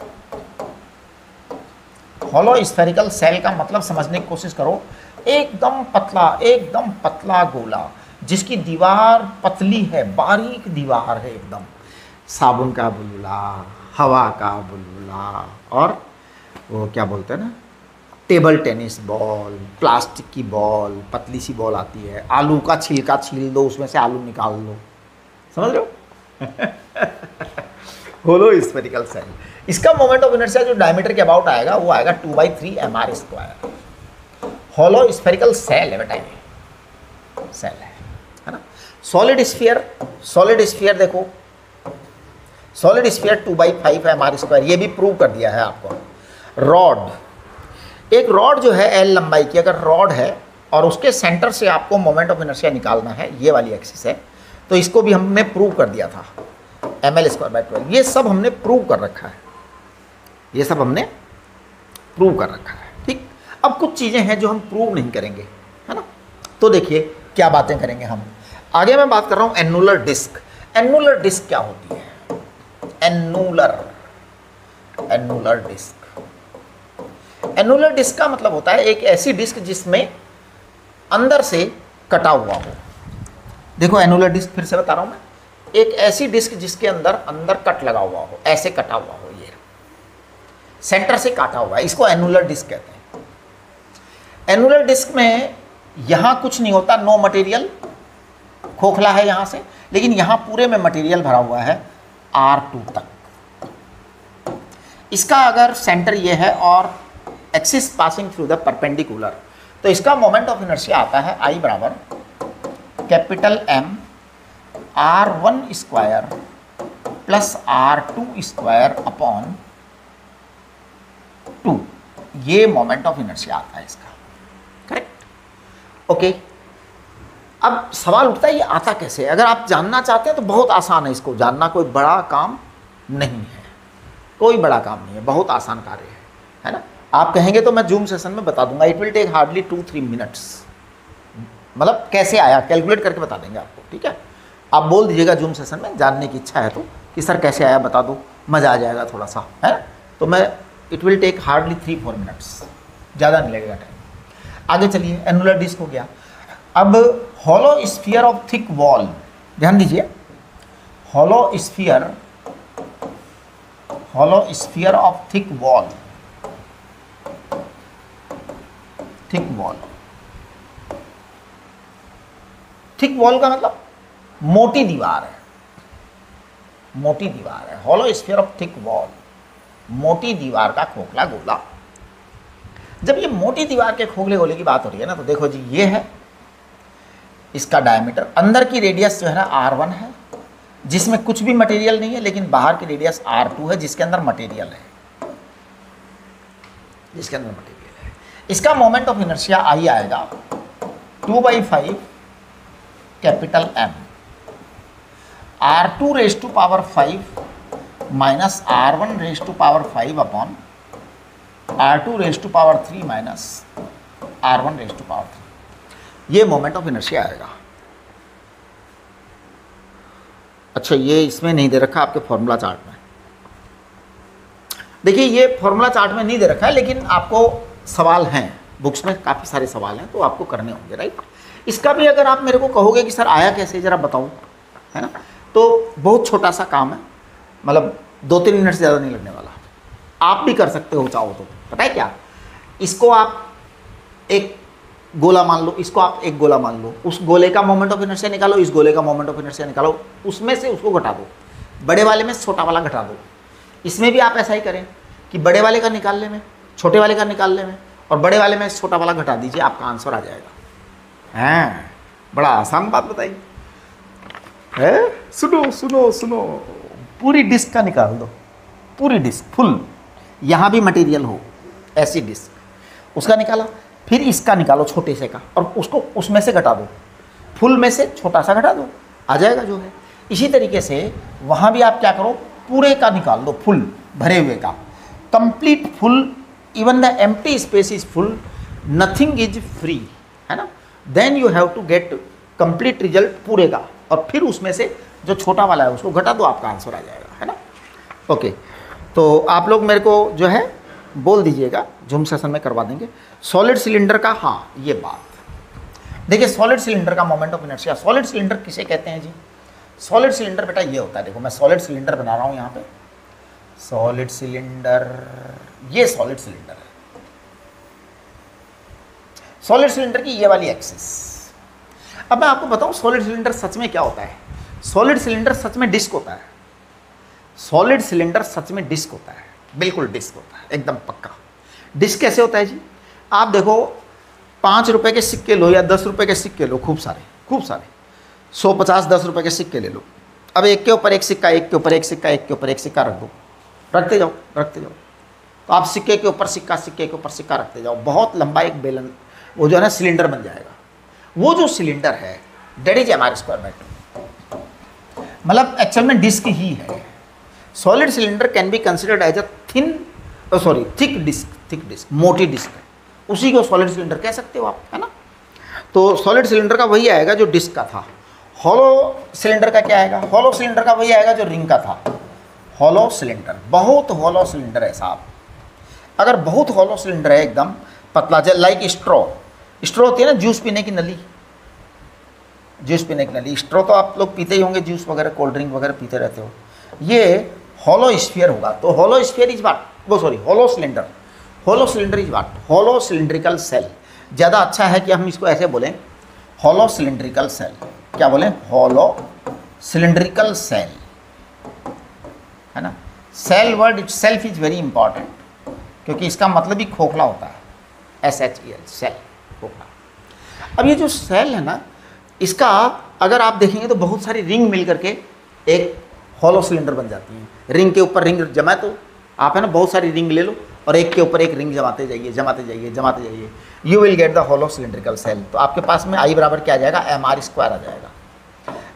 होलो स्फेरिकल सेल का मतलब समझने की कोशिश करो, एकदम पतला एकदम पतला गोला, जिसकी दीवार पतली है, बारीक दीवार है एकदम। साबुन का बुलबुला, हवा का बुलबुला, और वो क्या बोलते हैं ना? टेबल टेनिस बॉल, प्लास्टिक की बॉल, पतली सी बॉल आती है। आलू का छिलका छील दो, उसमें से आलू निकाल लो। समझ लो होलो स्पेरिकल सेल इसका मोमेंट ऑफ़ इनर्शिया जो डायमीटर के अबाउट आएगा, वो आएगा two by three M R square hollow spherical shell है बेटा ये। सेल है है ना? सॉलिड स्फीयर सॉलिड स्फीयर देखो। Solid sphere two by five M R square ये भी प्रूव कर दिया है आपको। रॉड एक रॉड जो है एल लंबाई की, अगर रॉड है और उसके सेंटर से आपको मोमेंट ऑफ़ इनर्शिया निकालना है, ये वाली एक्सिस है तो इसको भी हमने प्रूव कर दिया था M L square by twelve ये सब हमने प्रूव कर रखा है। ये सब हमने प्रूव कर रखा है, ठीक? अब कुछ चीज़ें हैं जो हम प्रूव नहीं करेंगे, है ना? तो देखिए, क्या बातें करेंगे हम। आगे मैं बात कर रहा हूँ एनुलर डिस्क एनुलर डिस्क क्या होती है? Annular annular disc annular disc का मतलब होता है एक ऐसी डिस्क जिसमें अंदर से कटा हुआ हो। देखो एनुलर डिस्क फिर से बता रहा हूँ मैं। एक ऐसी डिस्क जिसके अंदर अंदर कट लगा हुआ हो, ऐसे कटा हुआ हो ये। सेंटर से काटा हुआ है, इसको एनुलर डिस्क कहते हैं। एनुलर डिस्क में यहाँ कुछ नहीं होता, नो मटेरियल। खोखला है यहाँ से, लेकिन यहाँ पूरे में मटेरियल भरा हुआ है आर टू तक। इसका अगर सेंटर ये है और axis passing through the perpendicular तो इसका मोमेंट ऑफ़ इनर्शिया आता है आई बराबर capital M R one square plus R two square upon two ये मोमेंट ऑफ़ इनर्शिया आता है इसका. Correct okay okay. अब सवाल उठता है ये आता कैसे अगर आप जानना चाहते हैं तो बहुत आसान है इसको. जानना कोई बड़ा काम नहीं है. कोई बड़ा काम नहीं है. बहुत आसान कार्य है. है ना? आप कहेंगे तो मैं जूम सेशन में बता दूँगा। It will take hardly two three minutes मतलब कैसे आया? कैलकुलेट करके बता देंगे आपको, ठीक है? आप बोल दीजिएगा जूम सेशन में, जानने की इच्छा है तो कि सर कैसे आया बता दो। मज़ा आ जाएगा थोड़ा सा है? ना तो मैं it will take hardly three four minutes ज़्यादा नहीं लगेगा टाइम आगे चलिए एनुलर डिस्क हो गया। अब hollow sphere of thick wall ध्यान दीजिए। Hollow sphere hollow sphere of thick wall thick wall thick wall का मतलब मोटी दीवार है। मोटी दीवार है। Hollow sphere of thick wall मोटी दीवार का खोखला गोला। जब ये मोटी दीवार के खोखले गोले की बात हो रही है ना तो देखो जी, ये है। इसका डायमीटर अंदर की रेडियस जो है ना आर वन है, जिसमें कुछ भी मटेरियल नहीं है, लेकिन बाहर की रेडियस आर टू है, जिसके अंदर मटेरियल है। जिसके अंदर मटेरियल इसका मोमेंट ऑफ़ इनर्शिया आई आएगा two by five capital M R two raise to power five minus R one raise to power five upon R two raise to power three minus R one raise to power three ये moment of inertia आएगा। अच्छा ये इसमें नहीं दे रखा आपके formula chart में। देखिए, ये फॉर्मूला चार्ट में नहीं दे रखा है, लेकिन आपको सवाल हैं। बुक्स में काफ़ी सारे सवाल हैं तो आपको करने होंगे राइट इसका भी अगर आप मेरे को कहोगे कि, सर, आया कैसे? ज़रा बताऊँ है ना? तो बहुत छोटा सा काम है मतलब दो तीन मिनट से ज़्यादा नहीं लगने वाला। आप भी कर सकते हो, चाहो तो। पता है क्या? इसको आप एक गोला मान लो, इसको आप एक गोला मान लो। उस गोले का मोमेंट ऑफ़ इनर्शिया निकालो, इस गोले का मोमेंट ऑफ़ इनर्शिया निकालो। उसमें से उसको घटा दो। बड़े वाले में छोटा वाला घटा दो। इसमें भी आप ऐसा ही करें कि बड़े वाले का निकालने में छोटे वाले का निकालने में, और बड़े वाले में छोटा वाला घटा दीजिए, आपका आंसर आ जाएगा। हैं? बड़ा आसान बात बताइए है? सुनो सुनो सुनो। पूरी डिस्क का निकाल दो। पूरी डिस्क, फुल। यहाँ भी मटेरियल हो, ऐसी डिस्क। उसका निकाला, फिर इसका निकालो छोटे से का, और उसको उसमें से घटा दो। फुल में से छोटा सा घटा दो, आ जाएगा जो है। इसी तरीके से वहाँ भी आप क्या करो, पूरे का निकाल दो, फुल, भरे हुए का। Complete full even the empty space is full nothing is free है ना? Then you have to get complete result पूरे का और फिर उसमें से जो छोटा वाला है, उसको घटा दो, आपका आंसर आ जाएगा, है ना? ओके तो आप लोग मेरे को जो है, बोल दीजिएगा जूम सेशन में करवा देंगे। सॉलिड सिलेंडर का हाँ ये बात। देखिए सॉलिड सिलेंडर का moment of inertia solid cylinder किसे कहते हैं जी? सॉलिड सिलेंडर बेटा ये होता है, देखो, मैं सॉलिड सिलेंडर बना रहा हूँ यहाँ पे। सॉलिड सिलेंडर, ये सॉलिड सिलेंडर है। सॉलिड सिलेंडर की ये वाली एक्सिस। अब मैं आपको बताऊँ, सॉलिड सिलेंडर सच में क्या होता है? सॉलिड सिलेंडर सच में डिस्क होता है। सॉलिड सिलेंडर सच में डिस्क होता है। बिल्कुल डिस्क होता है, एकदम पक्का। डिस्क कैसे होता है जी? आप देखो, पाँच रुपए के सिक्के लो या दस रुपए के सिक्के लो, खूब सारे खूब सारे। सौ पचास, दस रुपए के सिक्के ले लो। अब एक के ऊपर एक सिक्का, एक के ऊपर एक सिक्का, एक के ऊपर एक सिक्का रख दो। रखते जाओ रखते जाओ। तो आप सिक्के के ऊपर सिक्का, सिक्के के ऊपर सिक्का रखते जाओ। बहुत लंबा एक बेलन, वो जो है ना सिलेंडर बन जाएगा। वो जो सिलेंडर है that is M R square two मतलब एक्चुअल में डिस्क ही है। Solid cylinder can be considered as a thin sorry thick disc thick disc मोटी डिस्क है। उसी को सॉलिड सिलेंडर कह सकते हो आप, है ना? तो सॉलिड सिलेंडर का वही आएगा जो डिस्क का था। हॉलो सिलेंडर का क्या आएगा? हॉलो सिलेंडर का वही आएगा जो रिंग का था। हॉलो सिलेंडर बहुत हॉलो सिलेंडर है साहब। अगर बहुत हॉलो सिलेंडर है एकदम, पतला जल लाइक स्ट्रॉ स्ट्रॉ होती है ना जूस पीने की नली। जूस पीने की नली। स्ट्रॉ तो आप लोग पीते ही होंगे जूस वगैरह कोल्ड ड्रिंक वगैरह पीते रहते हो। ये हॉलो स्फीयर होगा। तो हॉलो स्फीयर इज़ वाट वो sorry hollow cylinder hollow cylinder is what hollow cylindrical shell ज़्यादा अच्छा है कि हम इसको ऐसे बोलें हॉलो सिलेंड्रिकल सेल क्या बोलें? Hollow cylindrical shell shell word itself is very important क्योंकि इसका मतलब ही खोखला होता है। S H E L shell, खोखला। अब ये जो सेल है ना, इसका अगर आप देखेंगे तो बहुत सारी रिंग मिल करके एक हॉलो सिलेंडर बन जाती हैं। रिंग के ऊपर रिंग जमा तो आप है ना, बहुत सारी रिंग ले लो और एक के ऊपर एक रिंग जमाते जाइए जमाते जाइए जमाते जाइए। You will get the hollow cylindrical shell तो आपके पास में आई बराबर क्या आ जाएगा? एम आर स्क्वायर आ जाएगा।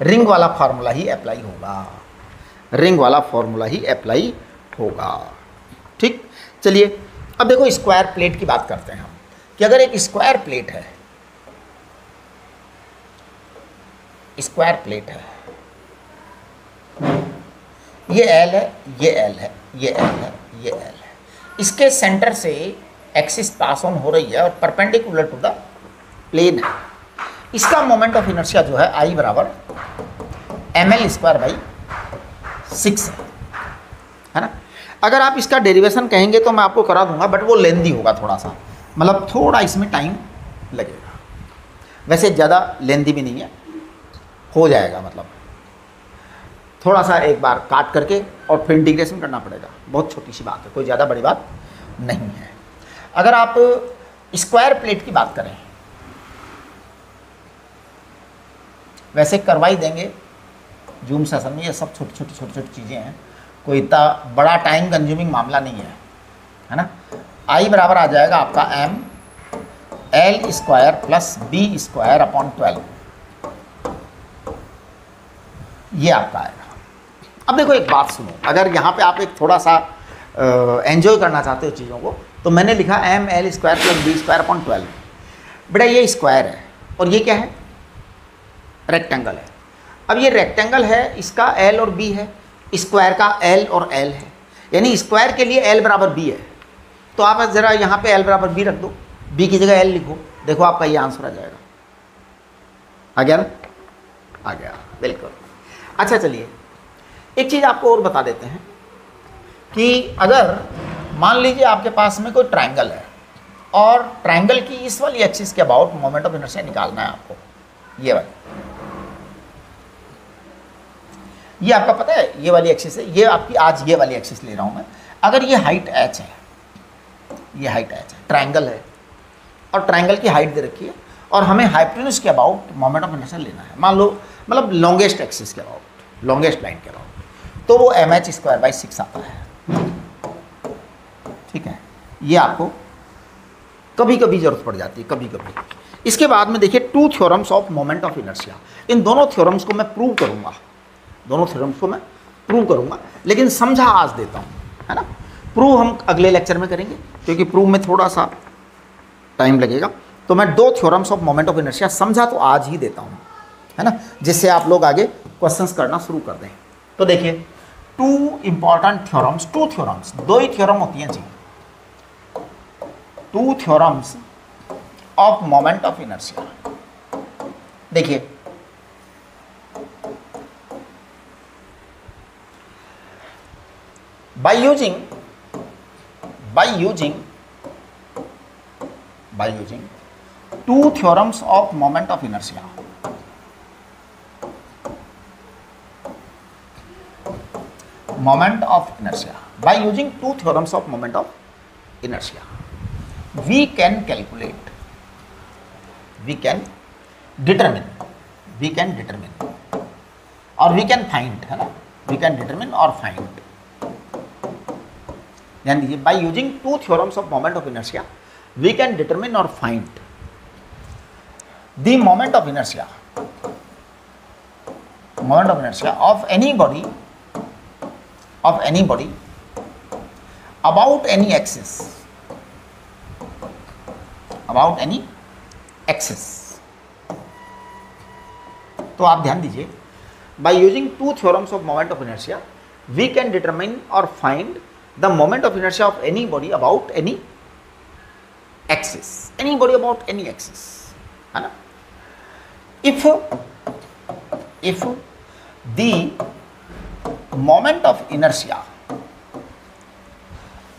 रिंग वाला फार्मूला ही अप्लाई होगा। रिंग वाला फार्मूला ही अप्लाई होगा। ठीक? चलिए, अब देखो स्क्वायर प्लेट की बात करते हैं हम। कि अगर एक स्क्वायर प्लेट है, स्क्वायर प्लेट है, ये एल है, ये एल है, ये एल है, ये एल है। इसके सेंटर से एक्सिस पास ऑन हो रही है और परपेंडिकुलर टू द प्लेन है। इसका मोमेंट ऑफ़ इनर्शिया जो है आई बराबर M L square by six, है है ना? अगर आप इसका डेरिवेशन कहेंगे तो मैं आपको करा दूँगा बट वो लेंदी होगा थोड़ा सा मतलब थोड़ा इसमें टाइम लगेगा। वैसे ज़्यादा लेंदी भी नहीं है। हो जाएगा मतलब। थोड़ा सा एक बार काट करके और फिर इंटीग्रेशन करना पड़ेगा। बहुत छोटी सी बात है, कोई ज़्यादा बड़ी बात नहीं है। अगर आप स्क्वायर प्लेट की बात करें, वैसे करवाई देंगे जूम सेशन में ये सब छोटी छोटी छोटी छोटी चीज़ें हैं। कोई इतना बड़ा टाइम कंज्यूमिंग मामला नहीं है है ना? आई बराबर आ जाएगा आपका M L square plus B square upon twelve ये आपका आएगा। अब देखो एक बात सुनो। अगर यहाँ पे आप एक थोड़ा सा एंजॉय करना चाहते हो चीज़ों को तो मैंने लिखा M L square plus B square upon twelve बेटा ये स्क्वायर है, और ये क्या है? रेक्टेंगल है। अब ये रेक्टेंगल है, इसका एल और बी है स्क्वायर का एल और एल है। यानी स्क्वायर के लिए एल बराबर बी है। तो आप ज़रा यहाँ पे एल बराबर बी रख दो। बी की जगह एल लिखो। देखो आपका ये आंसर आ जाएगा। आ गया आ गया। बिल्कुल। अच्छा चलिए। एक चीज़ आपको और बता देते हैं कि अगर मान लीजिए आपके पास में कोई ट्रायंगल है और ट्रायंगल की इस वाली एक्सिस के अबाउट मोमेंट ऑफ़ इनर्शिया निकालना है आपको। ये वाली। ये आपका पता है, ये वाली एक्सिस है, ये आपकी आज ये वाली एक्सिस ले रहा हूँ मैं। अगर ये हाइट एच है, ये हाइट एच है ट्रायंगल है, और ट्रायंगल की हाइट दे रखी है, और हमें हाइपोटेनस के अबाउट मोमेंट ऑफ़ इनर्शिया लेना है। मान लो मतलब लॉन्गेस्ट एक्सिस के अबाउट लॉन्गेस्ट लाइन के अबाउट तो वो M H square by six आता है। ठीक है? ये आपको कभी कभी ज़रूरत पड़ जाती है कभी कभी इसके बाद में देखिए two theorems of moment of inertia इन दोनों थ्योरम्स को मैं प्रूव करूँगा। दोनों थ्योरम्स को मैं प्रूव करूँगा। लेकिन समझा आज देता हूँ, है ना? प्रूव हम अगले लेक्चर में करेंगे, क्योंकि प्रूव में थोड़ा सा टाइम लगेगा। तो मैं दो theorems of moment of inertia समझा तो आज ही देता हूँ, है ना? जिससे आप लोग आगे क्वेश्चंस करना शुरू कर दें। तो देखिए two important theorems two theorems दो ही थ्योरम होती हैं जी। Two theorems of moment of inertia देखिए by using by using by using two theorems of moment of inertia moment of inertia by using two theorems of moment of inertia we can calculate we can determine we can determine और we can find है ना we can determine और find ध्यान दीजिए by using two theorems of moment of inertia we can determine और find the moment of inertia moment of inertia of any body of any body about any axis about any axis तो आप ध्यान दीजिए by using two theorems of moment of inertia we can determine और find the moment of inertia of any body about any axis any body about any axis if if the moment of inertia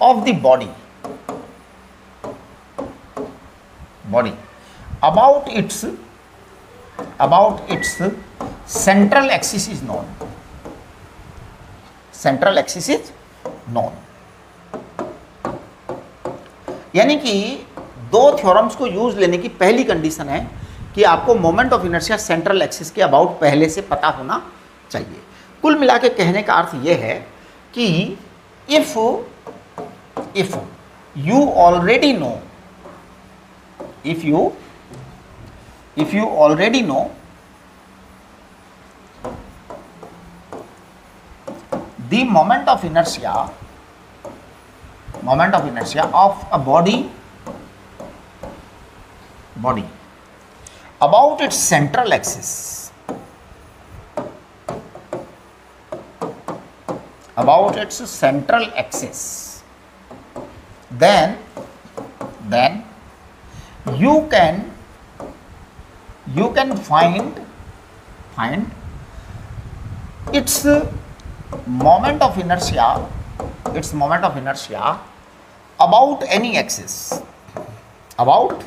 of the body body about its about its central axis is known. Central axis is known. यानी कि दो theorems को use लेने की पहली condition है कि आपको moment of inertia central axis के अबाउट पहले से पता होना चाहिए। कुल मिला के कहने का अर्थ यह है कि if if you already know if you if you already know the moment of inertia moment of inertia of a body body. About its central axis. About its central axis. Then then you can you can find find its moment of inertia its moment of inertia about any axis. About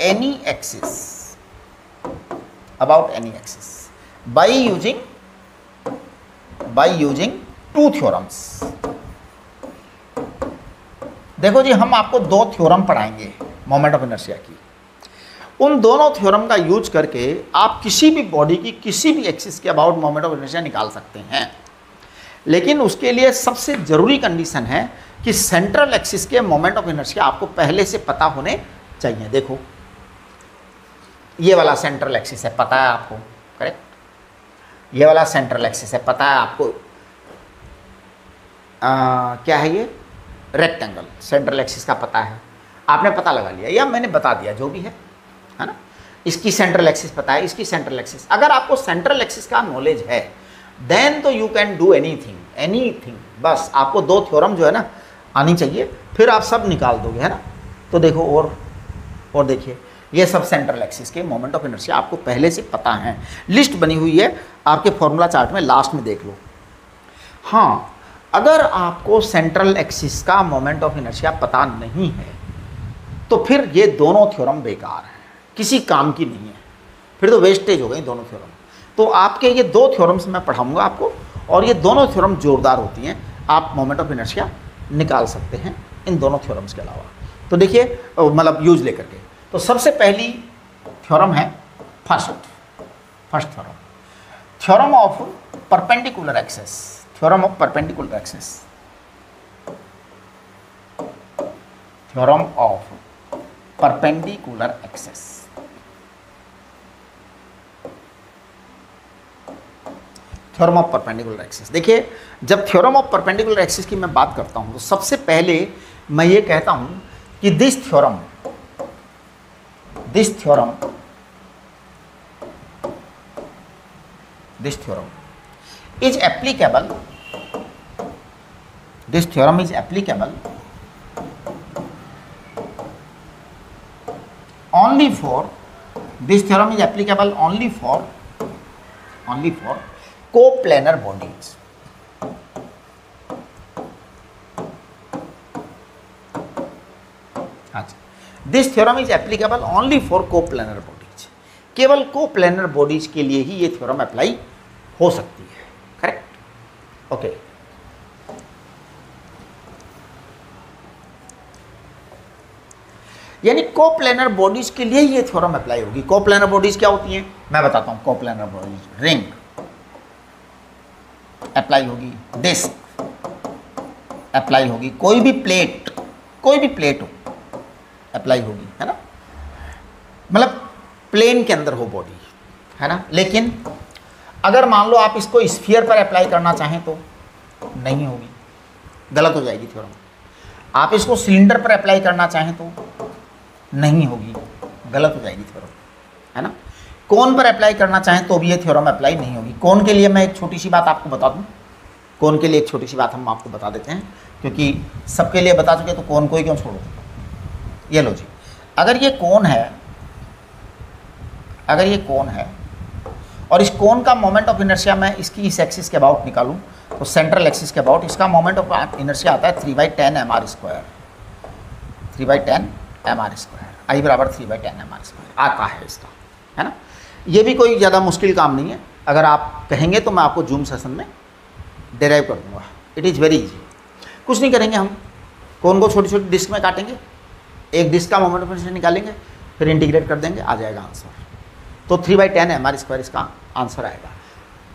any axis. About any axis. By using by using two theorems. देखो जी, हम आपको दो theorem पढ़ाएँगे moment of inertia की। उन दोनों theorem का यूज़ करके आप किसी भी बॉडी की किसी भी एक्सिस के अबाउट मोमेंट ऑफ़ इनर्शिया निकाल सकते हैं। लेकिन उसके लिए सबसे ज़रूरी कंडीशन है कि सेंट्रल एक्सिस के मोमेंट ऑफ़ इनर्शिया आपको पहले से पता होने चाहिए। देखो ये वाला सेंट्रल एक्सिस है पता है आपको करेक्ट ये वाला सेंट्रल एक्सिस है पता है आपको। आ, क्या है ये? रेक्टेंगल सेंट्रल एक्सिस का पता है। आपने पता लगा लिया या मैंने बता दिया जो भी है है ना? इसकी सेंट्रल एक्सिस पता है इसकी सेंट्रल एक्सिस अगर आपको सेंट्रल एक्सिस का नॉलेज है देन तो you can do anything anything बस आपको दो थ्योरम जो है ना आनी चाहिए, फिर आप सब निकाल दोगे, है ना? तो देखो और और देखिए, ये सब सेंट्रल एक्सिस के मोमेंट ऑफ़ इनर्शिया आपको पहले से पता है। लिस्ट बनी हुई है, आपके फॉर्मूला चार्ट में लास्ट में देख लो। हाँ अगर आपको सेंट्रल एक्सिस का मोमेंट ऑफ़ इनर्शिया पता नहीं है तो फिर ये दोनों थ्योरम बेकार हैं। किसी काम की नहीं है। फिर तो वेस्टेज हो गई दोनों थ्योरम तो आपके ये दो थ्योरम्स मैं पढ़ाऊँगा आपको, और ये दोनों थ्योरम जोरदार होती हैं। आप मोमेंट ऑफ़ इनर्शिया निकाल सकते हैं इन दोनों थ्योरम्स के अलावा। तो देखिए मतलब यूज़ लेकर के। तो सबसे पहली थ्योरम है first first theorem. Theorem of perpendicular axes, theorem of perpendicular axes. Theorem of perpendicular axis theorem of perpendicular axis देखिए, जब थ्योरम ऑफ़ परपेंडिकुलर एक्सिस की मैं बात करता हूँ तो सबसे पहले मैं ये कहता हूँ कि this theorem this theorem this theorem is applicable, this theorem is applicable only for, this theorem is applicable only for only for coplanar bodies this theorem is applicable only for coplanar bodies केवल coplanar bodies के लिए ही ये theorem apply हो सकती है। Correct okay यानी coplanar bodies के लिए ये थ्योरम अप्लाई होगी। कोप्लेनर बॉडीज क्या होती हैं? मैं बताता हूँ। कोप्लेनर बॉडीज रिंग अप्लाई होगी। डिस्क अप्लाई होगी। कोई भी प्लेट कोई भी प्लेट हो अप्लाई होगी, है ना? मतलब प्लेन के अंदर हो बॉडी है ना? लेकिन अगर मान लो आप इसको स्फीयर पर अप्लाई करना चाहें तो नहीं होगी। गलत हो जाएगी थ्योरम आप इसको सिलेंडर पर अप्लाई करना चाहें तो नहीं होगी। गलत हो जाएगी थ्योरम है ना? कौन पर अप्लाई करना चाहें तो भी ये थ्योरम अप्लाई नहीं होगी। कौन के लिए मैं एक छोटी सी बात आपको बता दूँ? कौन के लिए एक छोटी सी बात हम आपको बता देते हैं? क्योंकि सबके लिए बता चुके तो कौन को ही क्यों छोड़ो? ये लो जी। अगर ये कौन है, अगर ये कौन है, और इस कोन का मोमेंट ऑफ़ इनर्शिया मैं इसकी इस एक्सिस के अबाउट निकालूं तो सेंट्रल एक्सिस के अबाउट इसका मोमेंट ऑफ़ इनर्शिया आता है three by ten M R square three by ten M R square I बराबर three by ten M R square आता है इसका, है ना? ये भी कोई ज़्यादा मुश्किल काम नहीं है। अगर आप कहेंगे तो मैं आपको जूम सेशन में डिराइव कर दूँगा। इट इज़ वेरी इजी कुछ नहीं करेंगे हम। कौन को छोटी छोटी डिस्क में काटेंगे? एक डिस्क का मोमेंट ऑफ़ निकालेंगे, फिर इंटीग्रेट कर देंगे, आ जाएगा आंसर तो three by ten M R square इसका आंसर आएगा।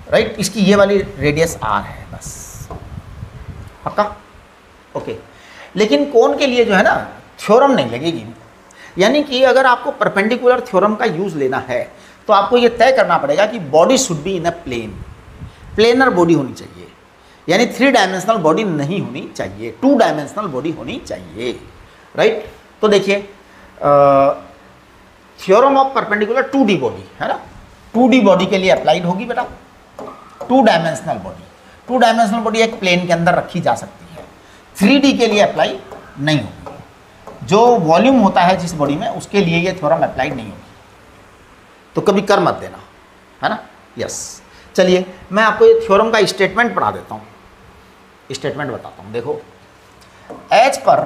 राइट इसकी ये वाली रेडियस आर है, बस। पक्का? ओके लेकिन कौन के लिए जो है ना थ्योरम नहीं लगेगी। यानी कि अगर आपको परपेंडिकुलर थ्योरम का यूज़ लेना है तो आपको ये तय करना पड़ेगा कि body should be in a plane planar body होनी चाहिए. यानी थ्री डायमेंशनल बॉडी नहीं होनी चाहिए. टू डायमेंशनल बॉडी होनी चाहिए. राइट तो देखिए theorem of perpendicular two D body है ना? टू डी बॉडी के लिए अप्लाइड होगी बेटा. Two dimensional body two dimensional body एक प्लेन के अंदर रखी जा सकती है. थ्री डी के लिए अप्लाई नहीं होगी. जो वॉल्यूम होता है जिस बॉडी में, उसके लिए ये थ्योरम अप्लाइड नहीं होगी. तो कभी कर मत देना, है ना? यस चलिए, मैं आपको ये थ्योरम का स्टेटमेंट पढ़ा देता हूँ। स्टेटमेंट बताता हूँ, देखो। As per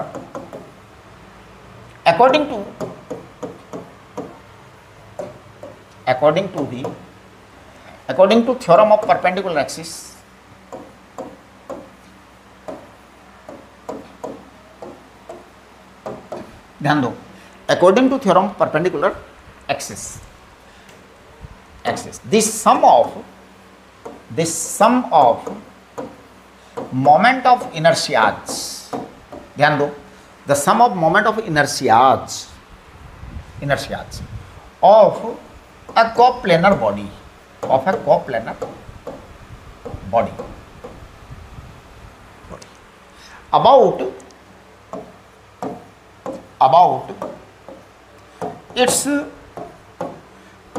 according to according to the according to theorem of perpendicular axis ध्यान दो। According to theorem perpendicular axis axis this sum of this sum of moment of inertia ध्यान दो the sum of moment of inertias inertias of a coplanar body of a coplanar body about about its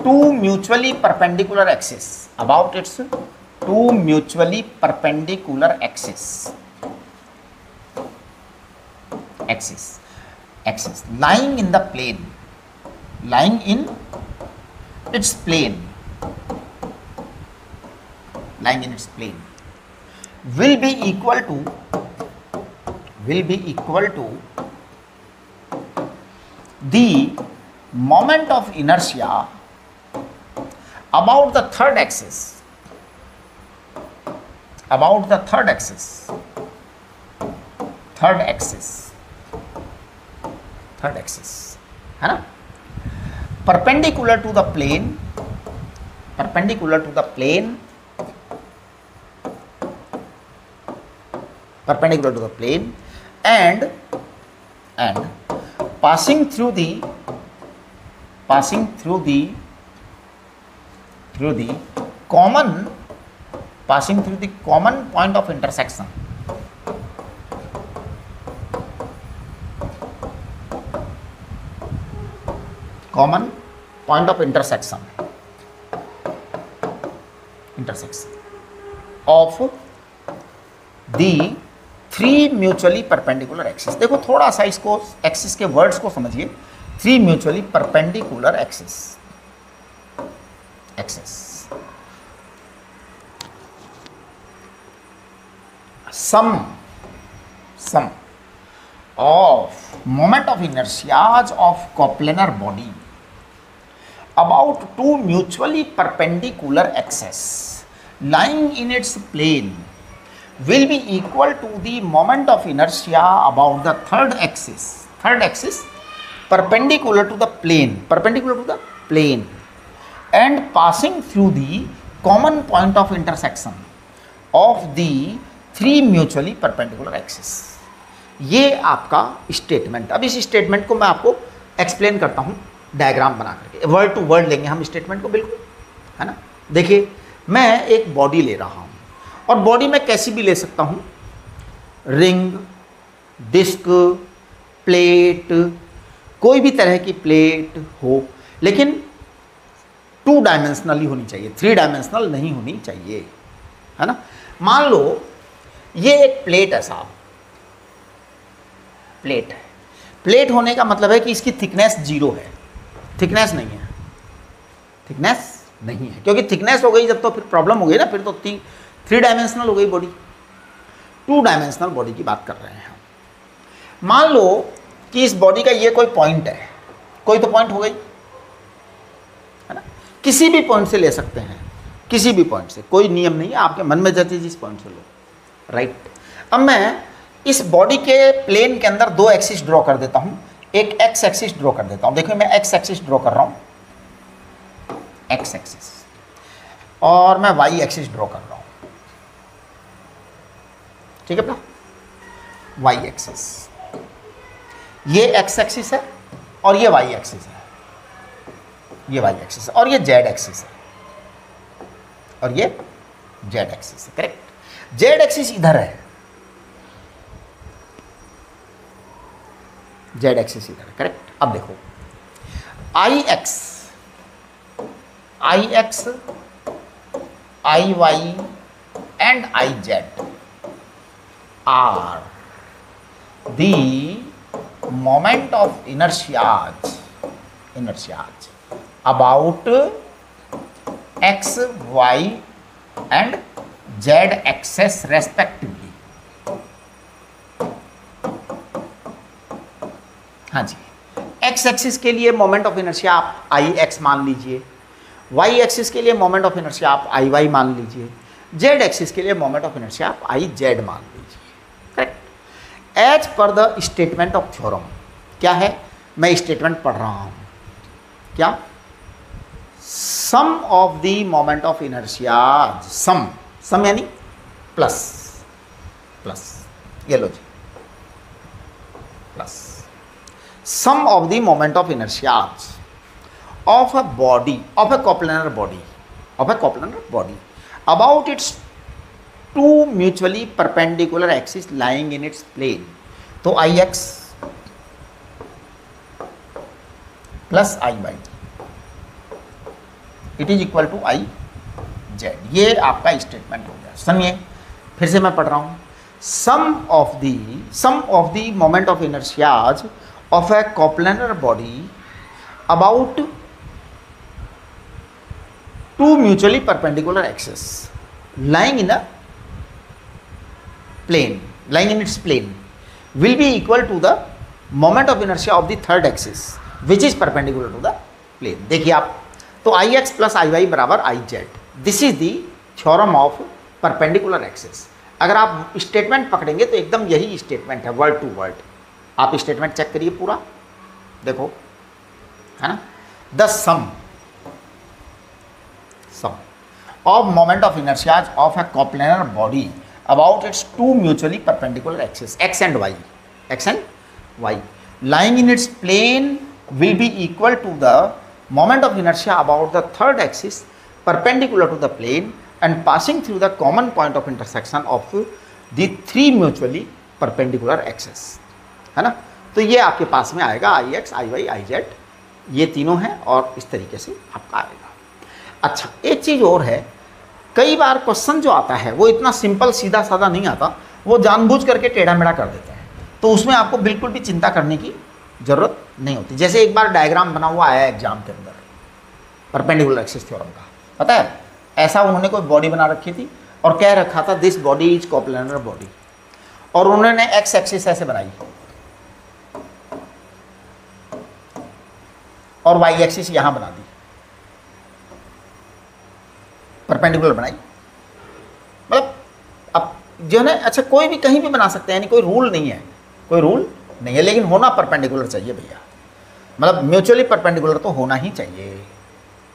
two mutually perpendicular axes about its two mutually perpendicular axes axis. Axis. Lying in the plane. Lying in its plane. Lying in its plane. Will be equal to will be equal to the moment of inertia about the third axis. About the third axis. Third axis. Third axis. है perpendicular to the plane. Perpendicular to the plane. Perpendicular to the plane. And and passing through the passing through the through the common passing through the common point of intersection common point of intersection intersection of the three mutually perpendicular axis देखो थोड़ा सा इसको axis के words को समझिए। Three mutually perpendicular axis axis sum sum of moment of inertias of coplanar body about two mutually perpendicular axes lying in its plane will be equal to the moment of inertia about the third axis third axis perpendicular to the plane perpendicular to the plane and passing through the common point of intersection of the three mutually perpendicular axes. ये आपका statement अब इस statement को मैं आपको explain करता हूँ diagram बना करके। वर्ड टू वर्ड लेंगे हम स्टेटमेंट को बिल्कुल, है ना? देखिए, मैं एक बॉडी ले रहा हूँ और बॉडी मैं कैसी भी ले सकता हूँ? रिंग डिस्क प्लेट कोई भी तरह की प्लेट हो, लेकिन टू डायमेंशनल ही होनी चाहिए थ्री डायमेंशनल नहीं होनी चाहिए, है ना? मान लो, ये एक प्लेट है साहब। प्लेट है। प्लेट होने का मतलब है कि इसकी थिकनेस ज़ीरो है। थिकनेस नहीं है। थिकनेस नहीं है। क्योंकि थिकनेस हो गई, जब तो फिर प्रॉब्लम हो गई ना, फिर तो थ्री डायमेंशनल हो गई बॉडी टू डायमेंशनल बॉडी की बात कर रहे हैं मान लो कि इस बॉडी का ये कोई पॉइंट है। कोई तो पॉइंट हो गई। किसी भी पॉइंट से ले सकते हैं। किसी भी पॉइंट से। कोई नियम नहीं है, आपके मन में जाती जिस पॉइंट से लो। राइट अब मैं इस बॉडी के प्लेन के अंदर दो एक्सिस ड्रॉ कर देता हूँ। एक एक्स एक्सिस ड्रॉ कर देता हूँ। देखो मैं एक्स एक्सिस ड्रॉ कर रहा हूँ। एक्स एक्सिस और मैं वाई एक्सिस ड्रॉ कर रहा हूँ। ठीक है वाई एक्सिस ये एक्स एक्सिस है और ये वाई एक्सिस है। ये वाई एक्सिस और ये जेड एक्सिस है। और ये जेड एक्सिस है करेक्ट जेड एक्सिस इधर है। जेड एक्सिस इधर है करेक्ट अब देखो। I X I X I Y and I Z are the moment of inertia inertia. About x, y and z axis respectively. हाँ जी। x एक्सिस के लिए मोमेंट ऑफ़ इनर्शिया आप आई एक्स मान लीजिए। वाई एक्सिस के लिए moment of inertia आप I Y मान लीजिए। जेड एक्सिस के लिए मोमेंट ऑफ़ इनर्शिया आप आई जेड मान लीजिए। करेक्ट एज पर द स्टेटमेंट ऑफ़ थ्योरम क्या है? मैं स्टेटमेंट पढ़ रहा हूँ। क्या? Sum of the moment of inertia sum sum यानी प्लस प्लस ये लो जी plus sum of the moment of inertia of a body of a coplanar body of a coplanar body about its two mutually perpendicular axis lying in its plane तो I X plus I Y it is equal two I Z ये आपका statement हो गया। सुनिए, फिर से मैं पढ़ रहा हूँ। Sum of the sum of the moment of inertias of a coplanar body about two mutually perpendicular axes lying in a plane, lying in its plane will be equal to the moment of inertia of the third axis, which is perpendicular to the plane. देखिए आप तो I X plus I Y बराबर I Z this is the theorem of perpendicular axes अगर आप statement पकड़ेंगे तो एकदम यही स्टेटमेंट है वर्ड टू वर्ड आप स्टेटमेंट चेक करिए पूरा। देखो, है ना? The sum sum of moment of inertias of a coplanar body about its two mutually perpendicular axes X and Y X and Y lying in its plane will be equal to the moment of inertia about the third axis perpendicular to the plane and passing through the common point of intersection of the three mutually perpendicular axes है ना तो ये आपके पास में आएगा I X I Y I Z ये तीनों हैं और इस तरीके से आपका आएगा अच्छा एक चीज़ और है कई बार क्वेश्चन जो आता है वो इतना सिंपल सीधा साधा नहीं आता वो जानबूझ करके टेढ़ा मेढ़ा कर देते हैं तो उसमें आपको बिल्कुल भी चिंता करने की ज़रूरत नहीं होती। जैसे एक बार डायग्राम बना हुआ आया एग्ज़ाम के अंदर परपेंडिकुलर एक्सिस थ्योरम का। पता है? ऐसा उन्होंने कोई बॉडी बना रखी थी और कह रखा था this body is coplanar body और उन्होंने एक्स एक्सिस ऐसे बनाई। और वाई एक्सिस यहाँ बना दी। परपेंडिकुलर बनाई। मतलब अब जो है अच्छा कोई भी कहीं भी बना सकते हैं, यानी कोई रूल नहीं है। कोई रूल नहीं है, लेकिन होना परपेंडिकुलर चाहिए भैया। मतलब म्यूचुअली परपेंडिकुलर तो होना ही चाहिए।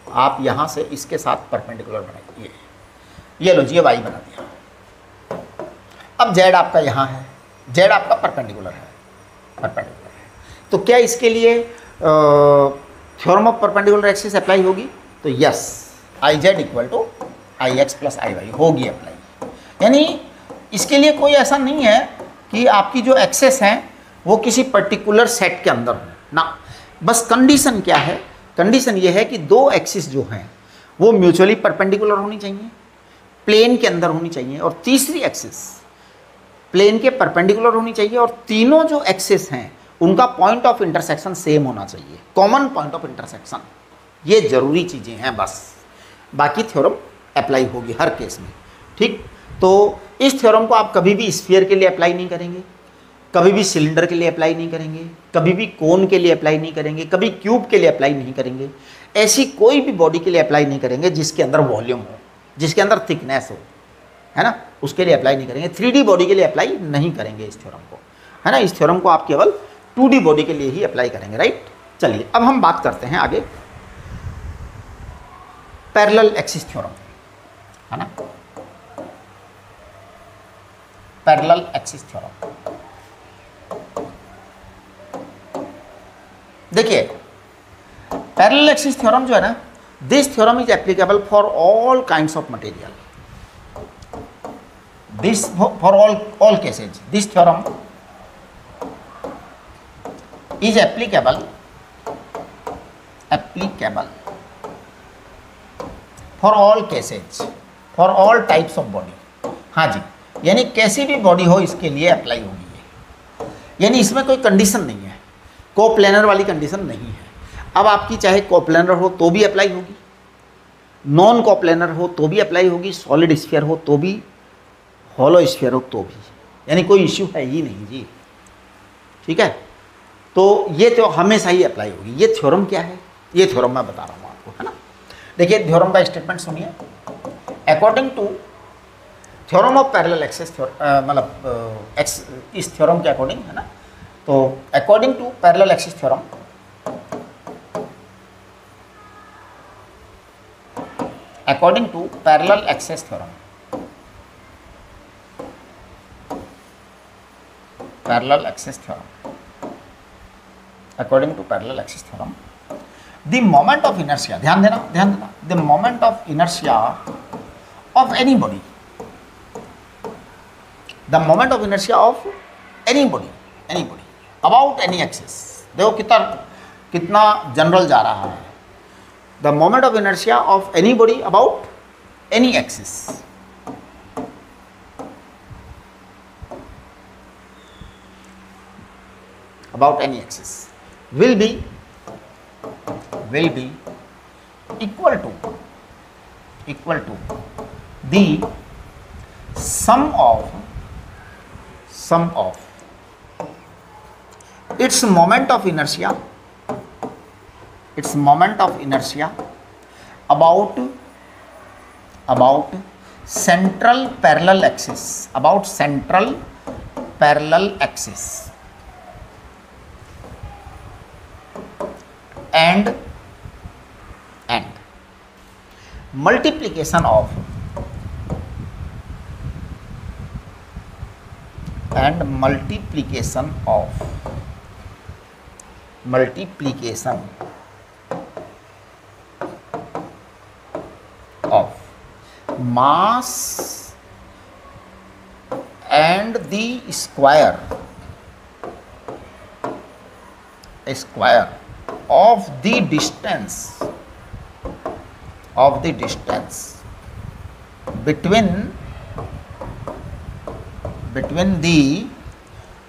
आप यहाँ से इसके साथ परपेंडिकुलर बनाइए। ये लो जी ये वाई बना दिया। अब जेड आपका यहाँ है। जेड आपका परपेंडिकुलर है। परपेंडिकुलर है। तो क्या इसके लिए theorem of perpendicular axis apply होगी? तो yes I Z equal to I X plus I Y होगी अप्लाई यानी इसके लिए कोई ऐसा नहीं है कि आपकी जो एक्सेस हैं वो किसी पर्टिकुलर सेट के अंदर हो। ना बस कंडीशन क्या है? कंडीशन ये है कि दो एक्सिस जो हैं, वो म्यूचुअली परपेंडिकुलर होनी चाहिए प्लेन के अंदर होनी चाहिए और तीसरी एक्सिस प्लेन के परपेंडिकुलर होनी चाहिए और तीनों जो एक्सिस हैं, उनका पॉइंट ऑफ़ इंटरसेक्शन सेम होना चाहिए। कॉमन पॉइंट ऑफ़ इंटरसेक्शन ये ज़रूरी चीज़ें हैं बस। बाकी थ्योरम अप्लाई होगी हर केस में। ठीक? तो इस थ्योरम को आप कभी भी स्फीयर के लिए अप्लाई नहीं करेंगे। कभी भी सिलेंडर के लिए अप्लाई नहीं करेंगे, कभी भी कोन के लिए अप्लाई नहीं करेंगे, कभी क्यूब के लिए अप्लाई नहीं करेंगे, ऐसी कोई भी बॉडी के लिए अप्लाई नहीं करेंगे जिसके अंदर वॉल्यूम हो, जिसके अंदर थिकनेस हो, है ना? उसके लिए अप्लाई नहीं करेंगे, थ्री बॉडी के लिए अप्लाई नहीं करेंगे इस थ्योरम को, है ना? इस थ्योरम को आप केवल टू बॉडी के लिए ही अप्लाई करेंगे, राइट? चलिए, अब हम बात करते हैं आगे, पैरेलल एक्सिस थ्योरम, है ना? Parallel axis theorem. देखिए पैरेलल एक्सिस थ्योरम जो है ना this theorem is applicable for all kinds of material this for all all cases this theorem is applicable applicable for all cases for all types of body हाँ जी, यानी कैसी भी body हो, इसके लिए अप्लाई होगी यानी इसमें कोई कंडीशन नहीं है। कोप्लेनर वाली कंडीशन नहीं है। अब आपकी चाहे कोप्लेनर हो तो भी अप्लाई होगी। नॉन कोप्लेनर हो तो भी अप्लाई होगी सॉलिड स्फीयर हो तो भी हॉलो स्फीयर हो तो भी। यानी कोई इश्यू है ही नहीं जी। ठीक है? तो ये तो हमेशा ही अप्लाई होगी। ये थ्योरम क्या है? ये थ्योरम मैं बता रहा हूँ आपको, है ना? देखिए थ्योरम का स्टेटमेंट सुनिए। According to theorem of parallel axes मतलब इस थ्योरम के अकॉर्डिंग है ना? तो according to parallel axis theorem according to parallel axis theorem parallel axis theorem according to parallel axis theorem the moment of inertia ध्यान देना ध्यान देना the moment of inertia of any body the moment of inertia of any body any body about any axes देखो कितना कितना general जा रहा है। The moment of inertia of any body about any axes about any axis will be will be equal to equal to the sum of sum of its moment of inertia. Its moment of inertia. About about central parallel axis. About central parallel axis. And and. Multiplication of and multiplication of multiplication of mass and the square square of the distance of the distance between between the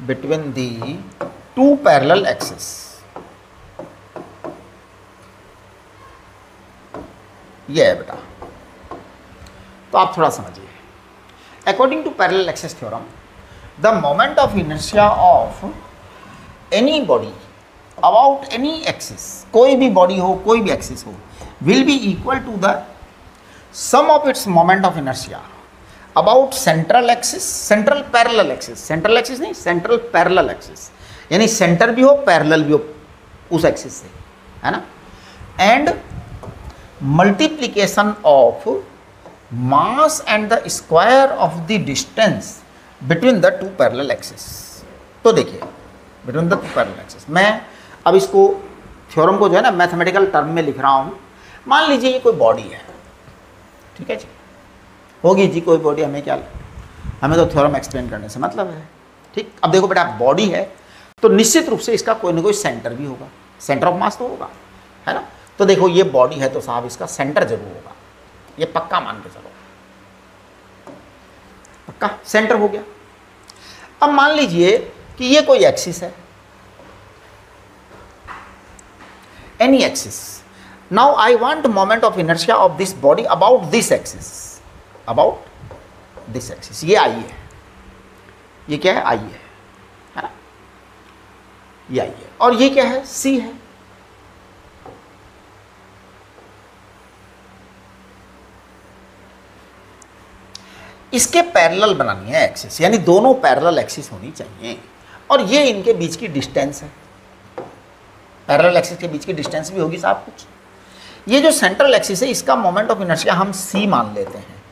between the two parallel axes ये है बेटा। तो आप थोड़ा समझिए। According to parallel axes theorem the moment of inertia of any body about any axis कोई भी body हो, कोई भी एक्सिस हो will be equal to the sum of its moment of inertia about central axis central parallel axis central axis नहीं central parallel axis यानी centre भी हो पैरेलल भी हो, उस एक्सिस से, है ना? And multiplication of mass and the square of the distance between the two parallel axis तो देखिए between the two parallel axes मैं अब इसको थ्योरम को जो है ना मैथमेटिकल टर्म में लिख रहा हूँ। मान लीजिए ये कोई बॉडी है। ठीक है जी? होगी जी कोई बॉडी हमें क्या हमें तो थ्योरम एक्सप्लेन करने से मतलब है। ठीक? अब देखो बेटा बॉडी है तो निश्चित रूप से इसका कोई ना कोई सेंटर भी होगा। सेंटर ऑफ़ मास तो होगा। है ना? तो देखो, ये बॉडी है तो साहब इसका सेंटर ज़रूर होगा। ये पक्का मान के चलो। पक्का? सेंटर हो गया। अब मान लीजिए कि ये कोई एक्सिस है। Any axis now I want moment of inertia of this body about this axis about this axis ये आई है। ये क्या है? आई है। है ना? ये आई है। और ये क्या है? सी है। इसके पैरेलल बनानी है एक्सिस यानी दोनों पैरेलल एक्सिस होनी चाहिए। और ये इनके बीच की डिस्टेंस है। पैरेलल एक्सिस के बीच की डिस्टेंस भी होगी साहब कुछ। ये जो सेंट्रल एक्सिस है, इसका मोमेंट ऑफ़ इनर्शिया हम सी मान लेते हैं।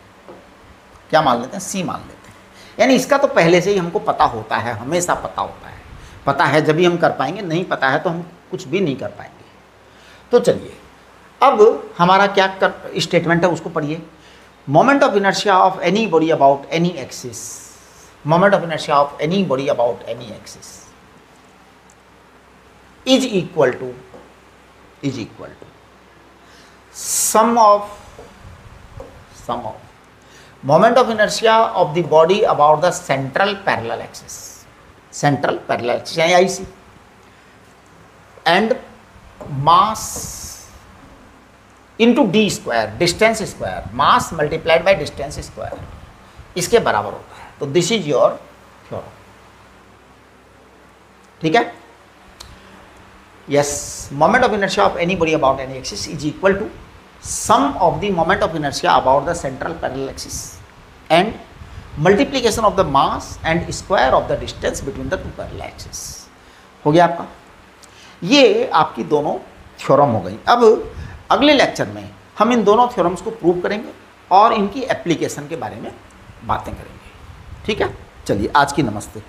क्या मान लेते हैं? सी मान लेते हैं। यानी इसका तो पहले से ही हमको पता होता है, हमेशा पता होता है। पता है जब भी हम कर पाएँगे, नहीं पता है तो हम कुछ भी नहीं कर पाएँगे। तो चलिए, अब हमारा क्या स्टेटमेंट है, उसको पढ़िए। Moment of inertia of any body about any axis. Moment of inertia of any body about any axis. Is equal to is equal to. Sum of sum of. Moment of inertia of the body about the central parallel axis. Central parallel axis IC and mass into D square distance square mass multiplied by distance square इसके बराबर होता है। तो this is your theorem ठीक है? Yes moment of inertia of any body about any axis is equal to sum of the moment of inertia about the central parallel axis and multiplication of the mass and square of the distance between the two parallel axis हो गया आपका? ये आपकी दोनों theorem हो गई। अब अगले लेक्चर में हम इन दोनों थ्योरम्स को प्रूव करेंगे और इनकी एप्लीकेशन के बारे में बातें करेंगे। ठीक है? चलिए, आज की नमस्ते।